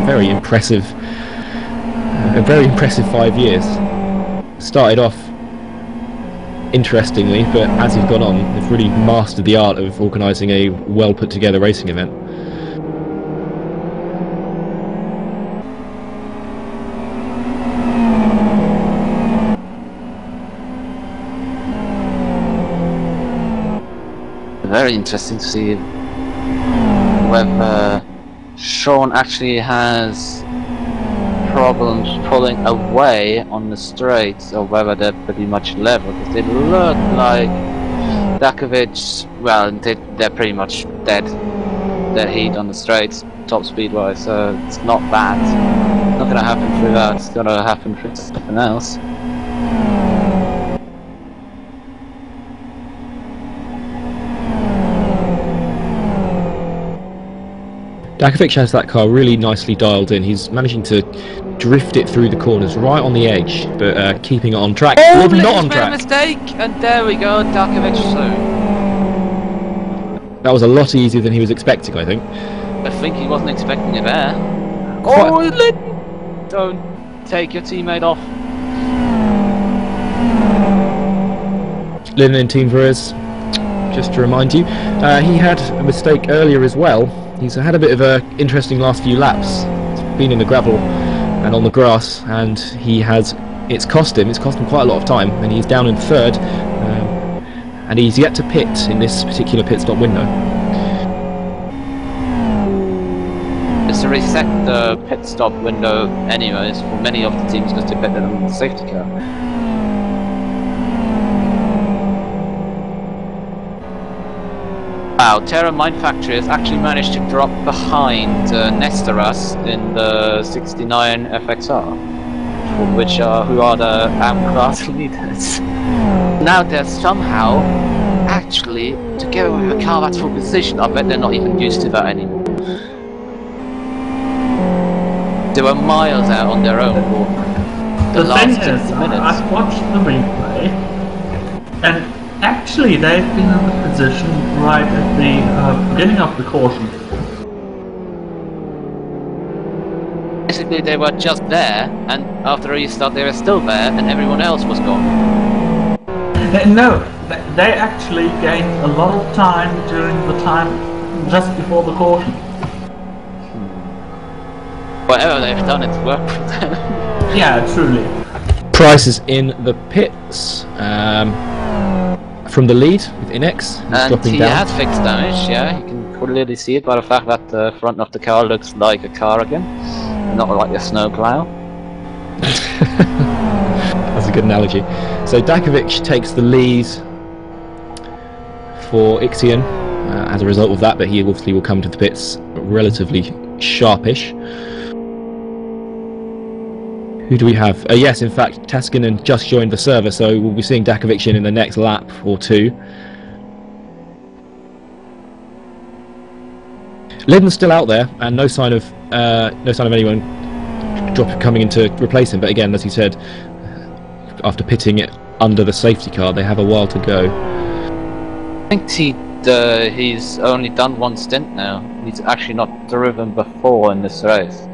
very impressive, a very impressive five years. Started off interestingly, but as you've gone on, they've really mastered the art of organising a well put together racing event. Very interesting to see whether Sean actually has problems pulling away on the straights or whether they're pretty much level because they look like Dakovic, well, they, they're pretty much dead. Dead heat on the straights, top speed wise, so it's not bad. Not gonna happen through that, it's gonna happen through something else. Dakovic has that car really nicely dialed in. He's managing to drift it through the corners right on the edge, but uh, keeping it on track. Oh, Well, not on little bit of track. mistake, and there we go, Dakovic through. That was a lot easier than he was expecting, I think. I think he wasn't expecting it there. Quite- Oh, let don't take your teammate off. Linen and Team Verez, just to remind you, uh, he had a mistake earlier as well. He's had a bit of a interesting last few laps. He's been in the gravel and on the grass, and he has. It's cost him. It's cost him quite a lot of time, and he's down in third. Um, and he's yet to pit in this particular pit stop window. It's to reset the pit stop window anyways for many of the teams because they pitted on the safety car. Wow, Terra Mind Factory has actually managed to drop behind uh, Nesteras in the 69 FXR, which are who are the AM class leaders. Now they're somehow actually together with a car that's full position. I bet they're not even used to that anymore. They were miles out on their own the, The last thing is, minutes. I've watched the replay, and actually they've been in the position right at the uh, beginning of the caution. Basically, they were just there, and after a restart, they were still there, and everyone else was gone. Uh, No, they actually gained a lot of time during the time just before the caution. Whatever they've done, it's worked for them. Yeah, truly. Price is in the pits. Um, from the lead with Inex. And he down. has fixed damage, yeah. You can clearly see it by the fact that the front of the car looks like a car again, not like a snowplow. That's a good analogy. So Dakovic takes the lead for Ixion uh, as a result of that, but he obviously will come to the pits relatively sharpish. Who do we have? Uh, yes, in fact, Taskinen just joined the server, so we'll be seeing Dakovic in the next lap or two. Liden's still out there, and no sign of uh, no sign of anyone drop coming in to replace him. But again, as he said, after pitting it under the safety car, they have a while to go. I think he, uh, he's only done one stint now. He's actually not driven before in this race.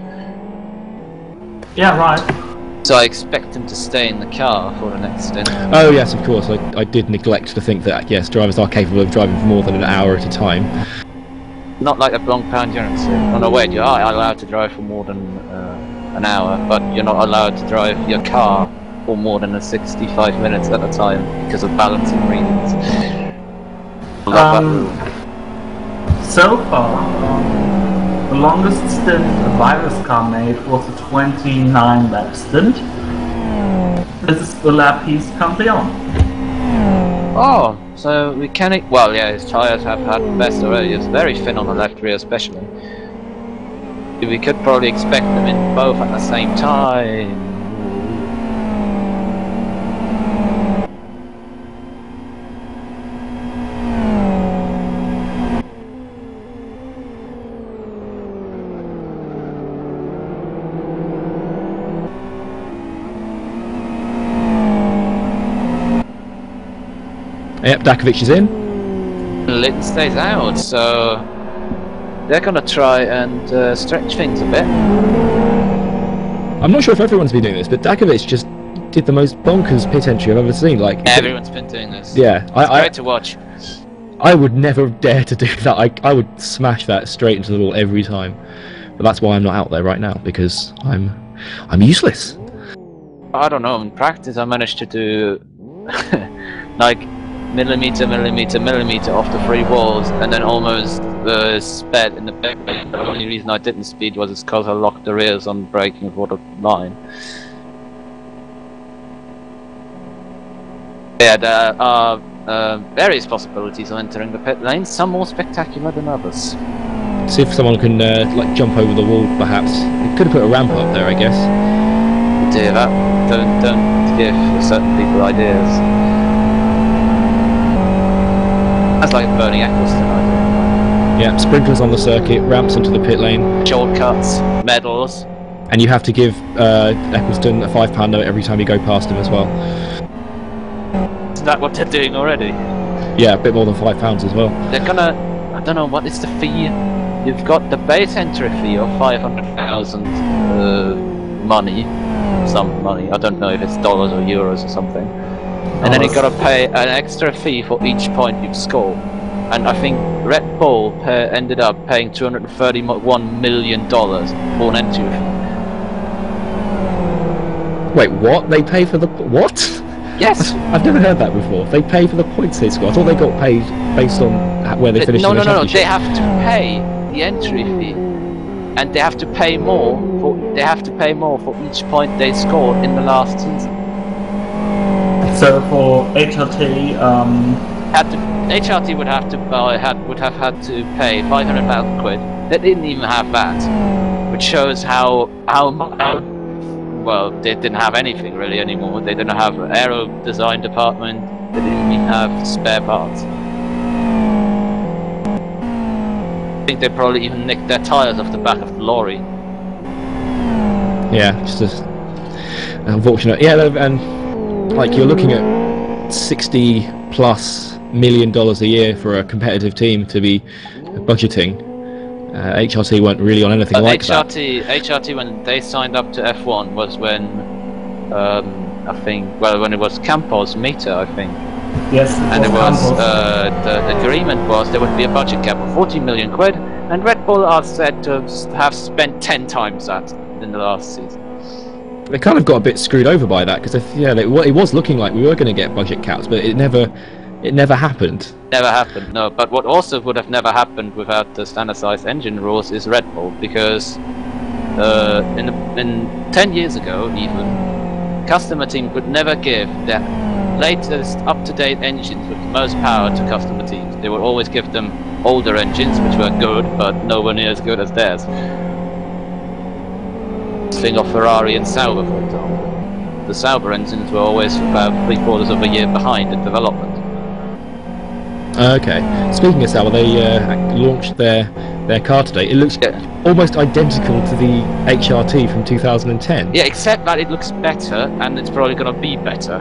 Yeah, right. So I expect him to stay in the car for the next stint. Oh yes, of course. I, I did neglect to think that yes, drivers are capable of driving for more than an hour at a time. Not like a long power endurance. Oh no, wait, you are allowed to drive for more than uh, an hour, but you're not allowed to drive your car for more than a 65 minutes at a time because of balancing reasons. Love Um. So far, the longest stint a Virez car made was a 29 lap stint. This is the lap he's currently on. Oh, so we can. e- Well, yeah, his tires have had best already. It's very thin on the left rear, especially. We could probably expect them in both at the same time. Yep, Dakovic is in. Litten stays out, so they're gonna try and uh, stretch things a bit. I'm not sure if everyone's been doing this, but Dakovic just did the most bonkers pit entry I've ever seen. Like, Everyone's been doing this. yeah, I, It's I, great to watch. I would never dare to do that. I, I would smash that straight into the wall every time. But that's why I'm not out there right now because I'm I'm useless. I don't know. In practice, I managed to do like millimeter, millimeter, millimeter off the three walls, and then almost uh, sped in the back. Lane. The only reason I didn't speed was because I locked the rears on braking for the line. Yeah, there are uh, various possibilities of entering the pit lane. Some more spectacular than others. See if someone can uh, like jump over the wall, perhaps. They could have put a ramp up there, I guess. Do that. Don't don't give certain people ideas. That's like Bernie Ecclestone. Yeah, sprinklers on the circuit, ramps into the pit lane, Shortcuts, medals. and you have to give uh, Ecclestone a five pound note every time you go past him as well. Isn't that what they're doing already? Yeah, a bit more than five pounds as well. They're gonna. I don't know what is the fee. You've got the base entry fee of five hundred thousand uh, money, some money. I don't know if it's dollars or euros or something. And then you Dollars. gotta pay an extra fee for each point you score. And I think Red Bull ended up paying two hundred thirty-one million dollars for an entry fee. Wait, what? They pay for the what? Yes. I've never heard that before. They pay for the points they score. I thought they got paid based on where they finished no, no, the no, no. They have to pay the entry fee, and they have to pay more for. They have to pay more for each point they scored in the last season. So for HRT, um, Had to, HRT would have to buy, had would have had to pay five hundred thousand quid. They didn't even have that, which shows how how how well they didn't have anything really anymore. They didn't have an aero design department. They didn't even have spare parts. I think they probably even nicked their tires off the back of the lorry. Yeah, just as unfortunate. Yeah, no, and like you're looking at sixty plus million dollars a year for a competitive team to be budgeting. Uh, HRT weren't really on anything But like that. HRT, HRT, when they signed up to F1 was when um, I think, well, when it was Campos Meta, I think, yes, and it was uh, the, the agreement was there would be a budget cap of 40 million quid, and Red Bull are said to have spent 10 times that in the last season. They kind of got a bit screwed over by that because yeah, they, it was looking like we were going to get budget caps, but it never it never happened. Never happened, no. But what also would have never happened without the standardized engine rules is Red Bull, because uh, in, in 10 years ago, even, customer team would never give their latest up-to-date engines with the most power to customer teams. They would always give them older engines, which were good, but nowhere near as good as theirs. Think of Ferrari and Sauber, for example. The Sauber engines were always about three quarters of a year behind in development. Okay. Speaking of Sauber, they uh, launched their their car today. It looks Yeah. almost identical to the HRT from 2010. Yeah, except that it looks better, and it's probably going to be better.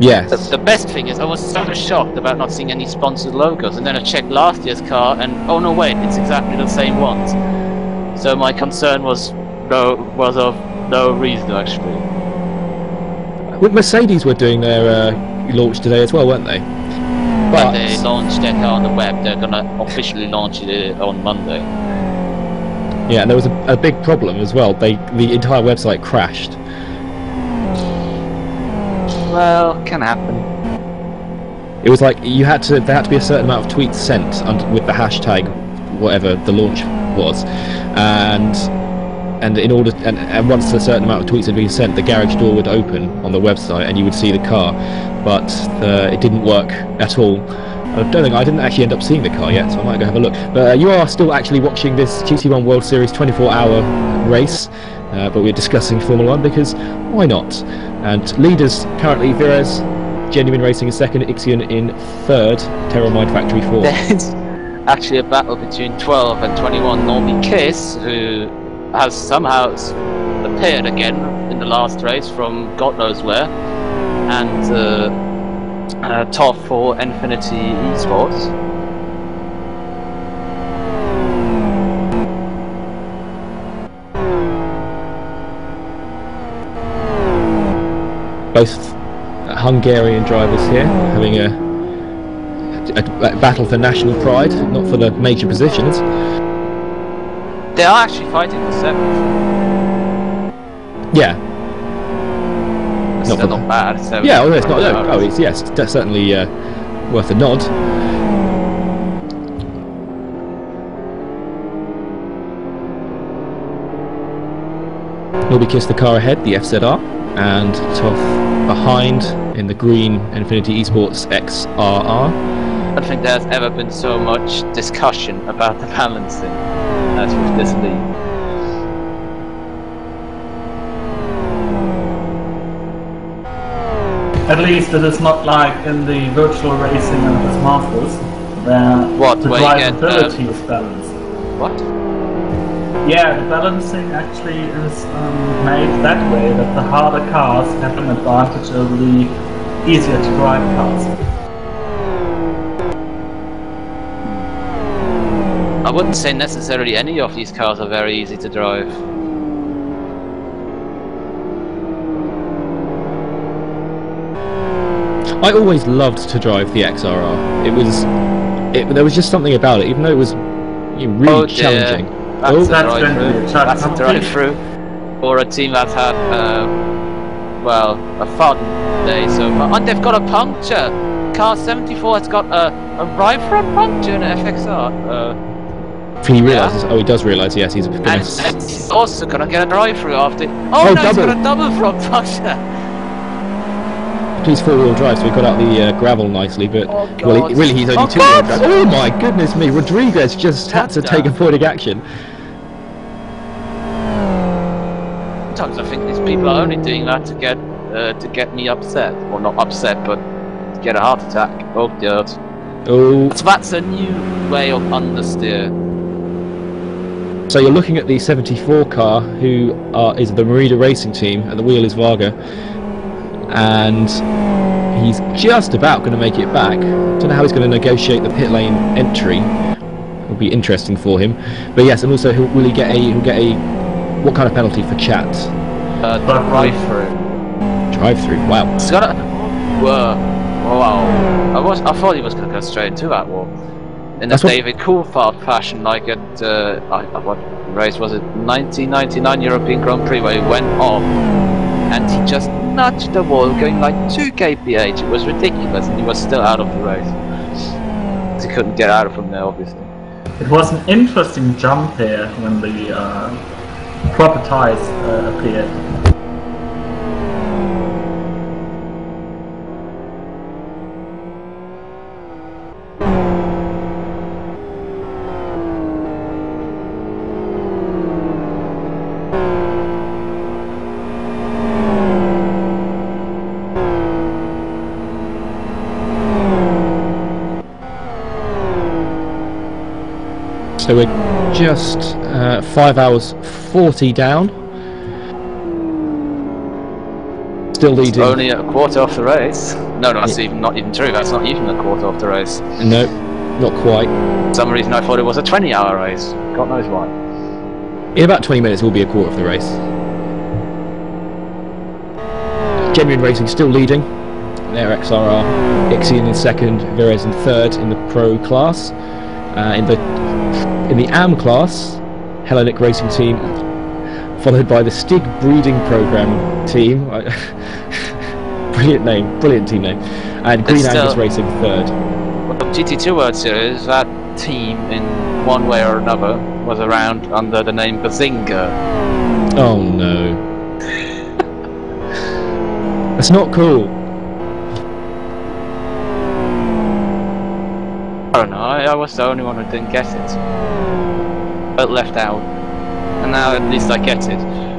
The, Yes. the best thing is, I was sort of shocked about not seeing any sponsored logos, and then I checked last year's car, and oh no, wait, it's exactly the same ones. So my concern was no was of no reason actually. Well, Mercedes were doing their uh, launch today as well, weren't they? When But they launched their car on the web, they're gonna officially launch it uh, on Monday. yeah, and there was a, a big problem as well. They the entire website crashed. Well, can happen. It was like you had to there had to be a certain amount of tweets sent under, with the hashtag whatever the launch was, and and in order and, and once a certain amount of tweets had been sent, the garage door would open on the website and you would see the car, but uh, it didn't work at all. I don't think I didn't actually end up seeing the car yet, so I might go have a look. But uh, you are still actually watching this GT1 World Series 24-hour race, uh, but we're discussing Formula One because why not? And leaders currently Virez, Genuine Racing in second, Ixion in third, Terra Mind Factory fourth. There's actually a battle between 12 and 21. Normie Kiss, who has somehow appeared again in the last race from God knows where, and uh, uh, top for Infinity Esports. both Hungarian drivers here having a, a, a battle for national pride, not for the major positions. They are actually fighting for seventh. Yeah, It's Not still not bad. Yeah. Well, it's not. No, oh, it's yes, it's certainly uh, worth a nod. Nobby kissed the car ahead, the FZR, and Toth behind in the green Infinity Esports XRR. I don't think there's ever been so much discussion about the balancing as with this league. At least it is not like in the virtual racing and the Masters, where What, the where you get, drivability is balanced. What? Yeah, the balancing actually is um, made that way that the harder cars have an advantage over the easier to drive cars. I wouldn't say necessarily any of these cars are very easy to drive. I always loved to drive the XRR. It was, it, there was just something about it, even though it was you know, really Oh, challenging. That's Oh. a That's drive going to be a through. That's a drive through. For a team that's had, uh, well, a fun day so far. And they've got a puncture. Car 74 has got a, a right front puncture in an FXR. Uh, He realizes. Oh, he does realize. Yes, he's gonna. and, and he's also gonna get a drive through after. Oh, Oh, no, he's double. got a double front puncture. He's four-wheel drive, so he got out the uh, gravel nicely. But Oh, well, he, really, he's only Oh, two-wheel drive. Oh my goodness me! Rodriguez just had to take Touchdown. avoiding action. Sometimes I think these people are only doing that to get uh, to get me upset. Well, not upset, but to get a heart attack. Oh, God. Oh, So that's a new way of understeer. So you're looking at the 74 car, who are, is the Merida Racing Team, and the wheel is Varga, and he's just about going to make it back. Don't know how he's going to negotiate the pit lane entry. It'll be interesting for him. But yes, and also he'll, will he get a? He'll get a. What kind of penalty for chat? Uh, drive through. Drive through. Wow. It's got a. Whoa. Wow. I was. I thought he was gonna go straight into that wall. In a That's what- David Coulthard fashion, like at uh, I, I- what race was it? 1999 European Grand Prix, where he went off and he just nudged the wall, going like 2 kph. It was ridiculous, and he was still out of the race. He couldn't get out of from there, obviously. It was an interesting jump here when the uh, proper tires uh, appeared. So we're just uh, five hours forty down. Still It's leading. only a quarter off the race. No, no, that's even not even true. That's not even a quarter off the race. No, not quite. For some reason, I thought it was a 20-hour race. God knows why. In about 20 minutes, we'll be a quarter of the race. Genuine Racing still leading. Their XRR, Ixion in second, Virez in third in the Pro class. Uh, in the in the AM class, Hellenic Racing Team, followed by the Stig Breeding Program team. brilliant name, brilliant team name. And Green Angus still- Racing third. The GT2 World Series, that team, in one way or another, was around under the name Bazinga. Oh no. That's not cool. I I, I was the only one who didn't get it. Hmm. But left out. And now at least I get it. Hmm.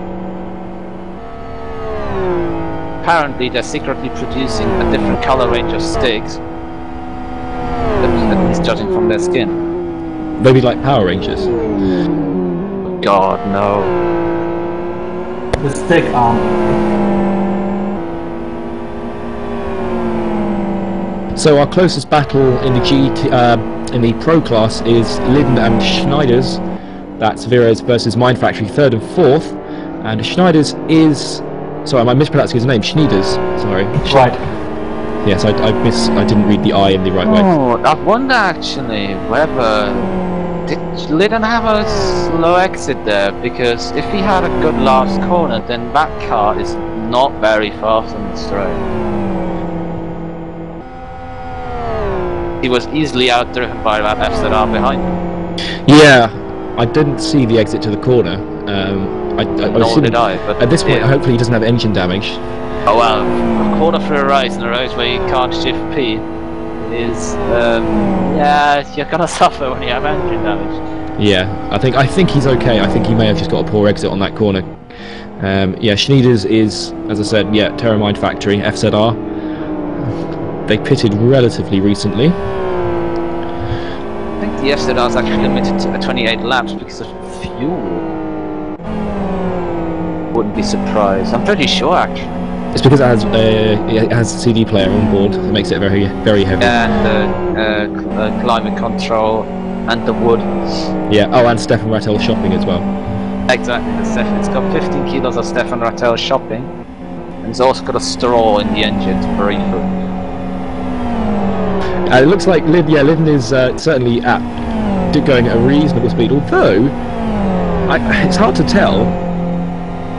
Apparently they're secretly producing a different color range of sticks. At at least judging from their skin. Maybe like Power Rangers. Hmm. God, no. The stick arm. So our closest battle in the GT, uh, in the Pro class is Lydon and Schneiders. That's Virez versus Mind Factory, third and fourth. And Schneiders is, sorry, am I mispronouncing his name? Schneiders. Sorry. Right. Yes, I, I miss. I didn't read the I in the right way. Oh, I wonder actually whether did Lidden have a slow exit there? Because if he had a good last corner, then that car is not very fast on the straight. He was easily outdriven by that FZR behind him. Yeah, I didn't see the exit to the corner. Um, I, I, I Nor did I. But At this point, yeah. hopefully he doesn't have engine damage. Oh well, a quarter through a race in a race where you can't shift P is um, yeah, you're gonna suffer when you have engine damage. Yeah, I think I think he's okay. I think he may have just got a poor exit on that corner. Um, yeah, Schneiders is, as I said, yeah, Terra Mind Factory FZR. They pitted relatively recently. I think the FZR is actually limited to 28 laps because of fuel. Wouldn't be surprised. I'm pretty sure actually. It's because it has uh, it has a CD player on board. It makes it very very heavy. And the uh, uh, climate control and the wood. Yeah. Oh, and Stéphane Ratel shopping as well. Exactly. The Stéphane. It's got 15 kilos of Stéphane Ratel shopping, and it's also got a straw in the engine to breathe through. Uh, it looks like Lid, yeah, is uh, certainly at going at a reasonable speed. Although, I, it's hard to tell.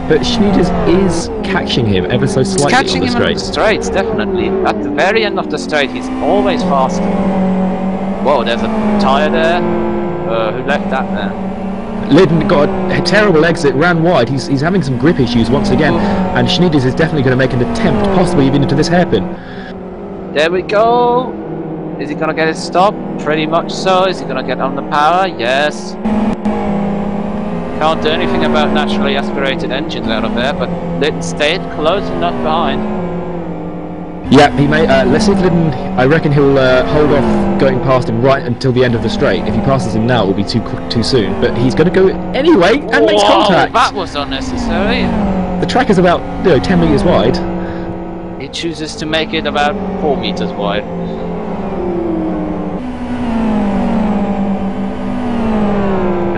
But Schneiders is catching him ever so slightly catching on the him on the straight. straights, definitely. At the very end of the straight, he's always faster. Whoa, there's a tyre there. Uh, who left that there? Lidden got a, a terrible exit, ran wide. He's, he's having some grip issues once again, and Schneiders is definitely going to make an attempt, possibly even into this hairpin. There we go. Is he gonna get it stopped? Pretty much so. Is he gonna get on the power? Yes. Can't do anything about naturally aspirated engines out of there, but Litton stayed close enough behind. Yeah, he may. Uh, let's see if. I reckon he'll uh, hold off going past him right until the end of the straight. If he passes him now, it will be too too soon. But he's going to go anyway and makes Whoa, contact. That was unnecessary. The track is about you know 10 meters wide. He chooses to make it about four meters wide.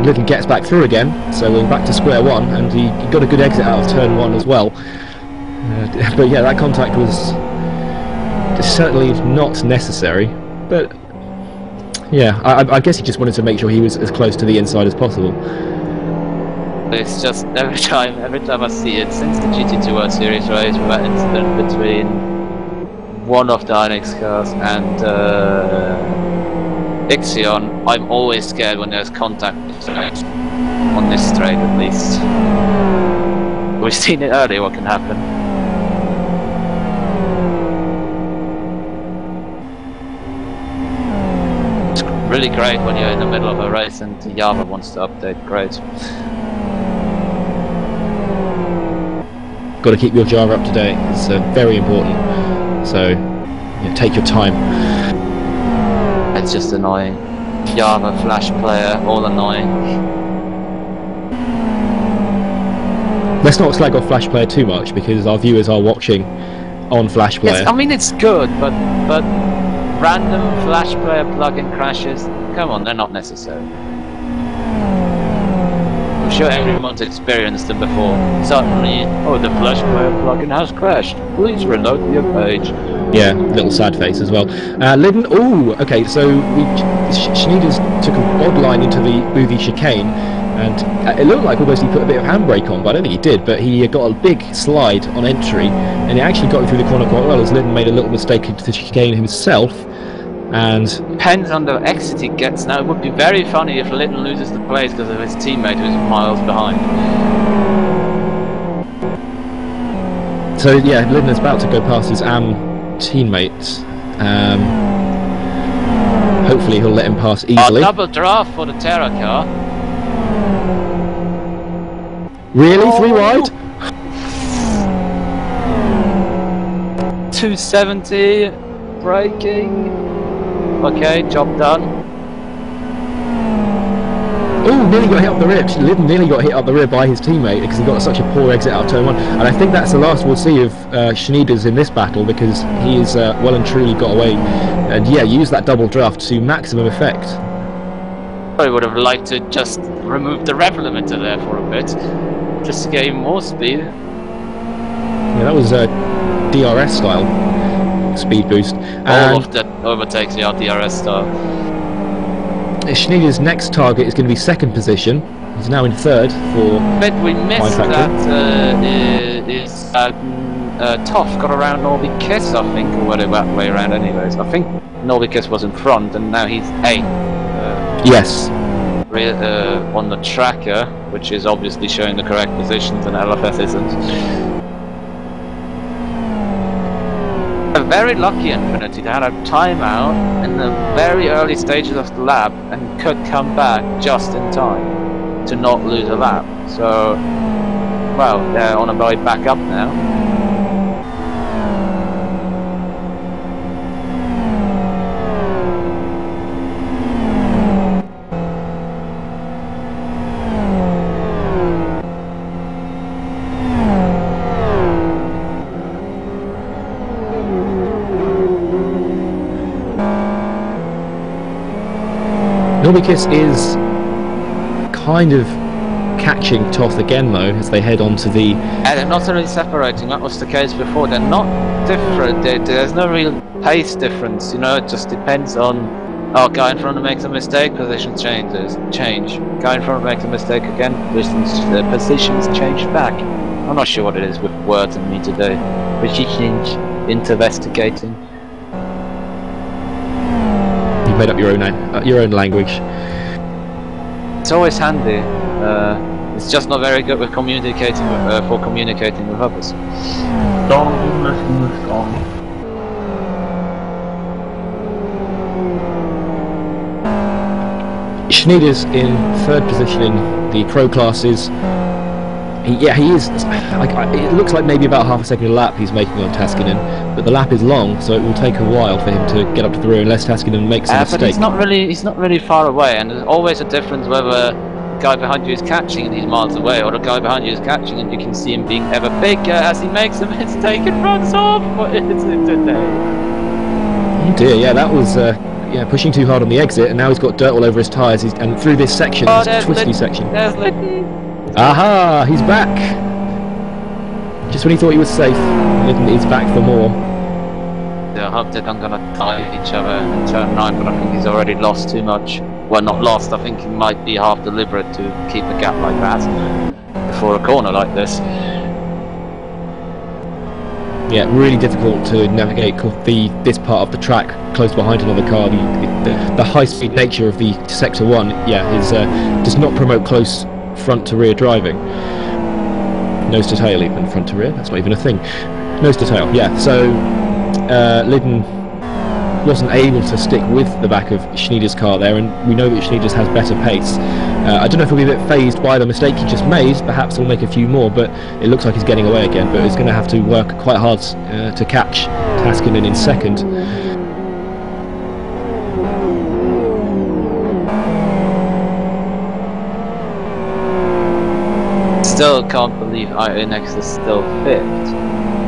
Lidden gets back through again, so we're back to square one, and he, he got a good exit out of turn one as well. Uh, but yeah, that contact was certainly not necessary. But yeah, I, I- guess he just wanted to make sure he was as close to the inside as possible. It's just every time, every time I see it, since the GT2 World Series race, that incident between one of the Inex cars and uh, Ixion, I'm always scared when there's contact on this straight at least. We've seen it earlier what can happen. It's really great when you're in the middle of a race and Java wants to update, great. Got to keep your Java up to date. It's uh, very important. So, take your time. It's just annoying. Java Flash player, all annoying. Let's not slag off Flash Player too much because our viewers are watching on Flash Player. Yes, I mean it's good, but but random Flash player plugin crashes, come on, they're not necessary. I'm sure everyone's experienced them before. Suddenly, oh, the Flash player plugin has crashed. Please reload your page. Yeah, little sad face as well. Uh, Lydon, oh, okay, so we Sh- Schneiders took a odd line into the movie chicane, and uh, it looked like almost he put a bit of handbrake on, but I don't think he did. But he uh, got a big slide on entry, and he actually got him through the corner quite well. As Lydon made a little mistake into the chicane himself, and Depends on the exit he gets now. It would be very funny if Litton loses the place because of his teammate who's miles behind. so yeah, Lydon is about to go past his AM teammate. Um, hopefully, he'll let him pass Oh, easily. double draft for the Terra car. really, three wide. 270 braking. Okay, job done. Oh, nearly got hit up the Lydon nearly got hit up the rear by his teammate because he got such a poor exit out of turn one. And I think that's the last we'll see of uh, Schneiders in this battle because he is uh, well and truly got away. And yeah, use that double draft to maximum effect. I would have liked to just remove the rev limiter there for a bit, just to gain more speed. Yeah, that was uh, DRS style speed boost. All And of that overtakes the RDRS style. Schneider's next target is going to be second position. He's now in third for. But we missed that uh, is uh, uh, Toth got around Norby Kiss, I think, or whatever that way around. Anyways, I think Norby Kiss was in front, and now he's eighth. Uh, Yes. re- uh, on the tracker, which is obviously showing the correct positions, and LFS isn't. A very lucky Infinity to had a timeout in the very early stages of the lap and could come back just in time to not lose a lap. So, well, they're on a way back up now. Normikis is kind of catching Toth again though as they head on to the And they're not really separating, that was the case before. They're not different, they, there's no real pace difference, you know, it just depends on. Oh, guy in front makes a mistake, position changes. Change. Guy in front makes a mistake again, positions, the positions change back. I'm not sure what it is with words and me today. Positions, investigating. You've made up your own uh, your own language. It's always handy. Uh, it's just not very good with communicating with, uh, for communicating with others. Don't listen to Storm. Schneider's in third position in the pro classes. He, yeah, he is. Like, it looks like maybe about half a second a lap he's making on Taskinen, but the lap is long, so it will take a while for him to get up to the rear unless Taskinen makes a Uh, mistake. but he's not really he's not really far away, and there's always a difference whether the guy behind you is catching and he's miles away, or the guy behind you is catching and you can see him being ever bigger as he makes a mistake and runs off. What is it today? Oh dear, yeah, that was uh, yeah pushing too hard on the exit, and now he's got dirt all over his tyres. And through this section, Oh, this twisty section. There's. Aha! He's back. Just when he thought he was safe, he's back for more. I hope they don't gonna die each other in turn nine, but I think he's already lost too much. Well, not lost. I think he might be half deliberate to keep a gap like that. before a corner like this. Yeah, really difficult to navigate the this part of the track close behind another car. The, the, the high-speed nature of the sector one, yeah, is uh, does not promote close front to rear driving. Nose to tail, even front to rear. That's not even a thing. Nose to tail, yeah. So uh, Lydon wasn't able to stick with the back of Schneider's car there, and we know that Schneider's has better pace. Uh, I don't know if he'll be a bit phased by the mistake he just made. Perhaps he'll make a few more, but it looks like he's getting away again. But he's going to have to work quite hard uh, to catch Taskinen in second. Still can't believe INX is still fifth.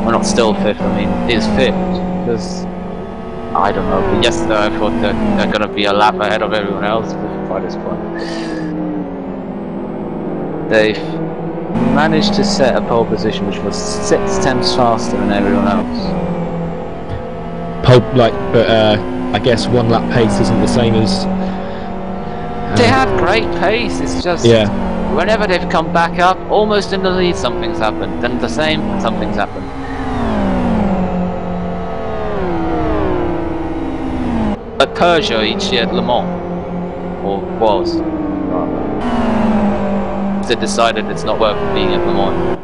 Well, not still fifth, I mean, is fifth. Because, I don't know, but yesterday I thought that they're gonna be a lap ahead of everyone else by this point. They've managed to set a pole position which was six tenths faster than everyone else. Pole, like, but uh, I guess one lap pace isn't the same as. They had great pace, it's just. Yeah, Whenever they've come back up, almost in the lead, something's happened. Then the same, something's happened. But Peugeot each year at Le Mans, or was. They decided it's not worth being at Le Mans.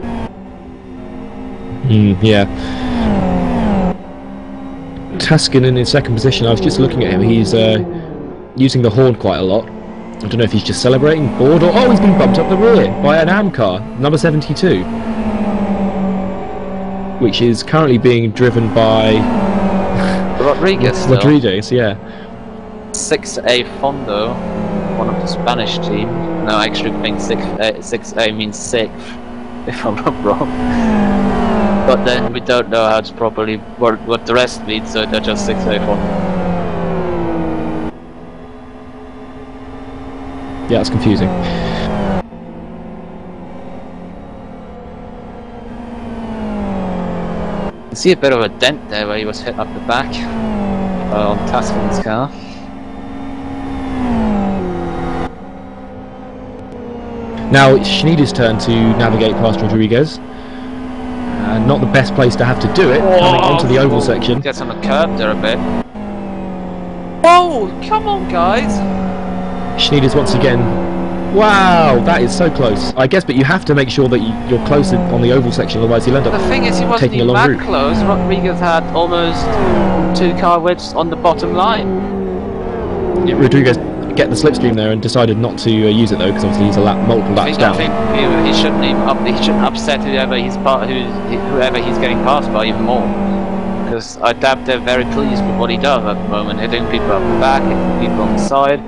Mm, yeah. Taskinen in his second position. I was just looking at him. He's uh, using the horn quite a lot. I don't know if he's just celebrating, bored, or oh, he's been bumped up the rear by an AM car, number 72, which is currently being driven by Rodriguez. Rodriguez. Yeah. 6A Fondo, one of the Spanish team. No, I actually think 6A, uh, 6A means sixth, if I'm not wrong. But then we don't know how to properly what, what the rest means, so they're just 6A Fondo. Yeah, it's confusing. You see a bit of a dent there where he was hit up the back uh, on Taskin's car. Now it's Schneider's turn to navigate past Rodriguez. Uh, not the best place to have to do it, coming onto the oval section. Gets on the curb there a bit. Whoa! Come on, guys! Schneider's once again. Wow, that is so close. I guess, but you have to make sure that you, you're close on the oval section, otherwise you'll end The thing is, he wasn't Taking even that route. close. Rodriguez had almost two car widths on the bottom line. Rodriguez get the slipstream there and decided not to uh, use it though, because obviously he's a lap, multiple I laps think, I think he, he shouldn't even up, he shouldn't upset whoever he's part, who, whoever he's getting passed by even more. Because I doubt they're very pleased with what he does at the moment, hitting people up the back, hitting people on the side.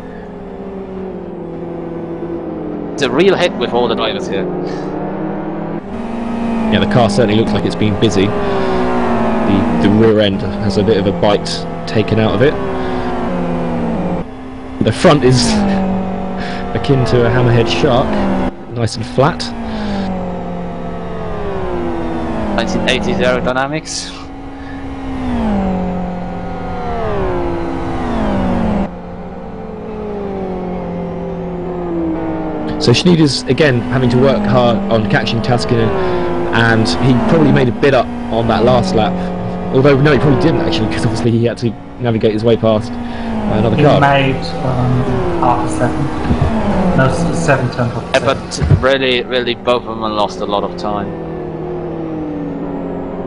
It's a real hit with all the drivers here. Yeah, the car certainly looks like it's been busy. The, the rear end has a bit of a bite taken out of it. The front is akin to a hammerhead shark, nice and flat. 1980s aerodynamics. So Schneider's again having to work hard on catching Taskinen, and he probably made a bit up on that last lap. Although no, he probably didn't actually, because obviously he had to navigate his way past uh, another He car. made um, half a second. No, seven tenths of a Yeah, second. but really, really, both of them lost a lot of time.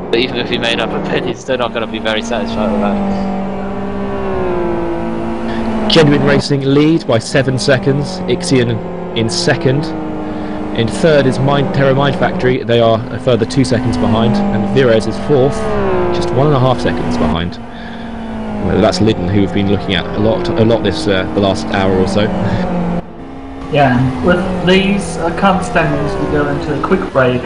But even if he made up a bit, he's still not going to be very satisfied with that. Genuine Racing lead by seven seconds. Ixion in second. In third is Mind Terra Mind Factory. They are a further two seconds behind, and Virez is fourth, just one and a half seconds behind. Well, that's Lydon, who we've been looking at a lot, a lot this uh, the last hour or so. Yeah, with these uh, current standings, we go into a quick break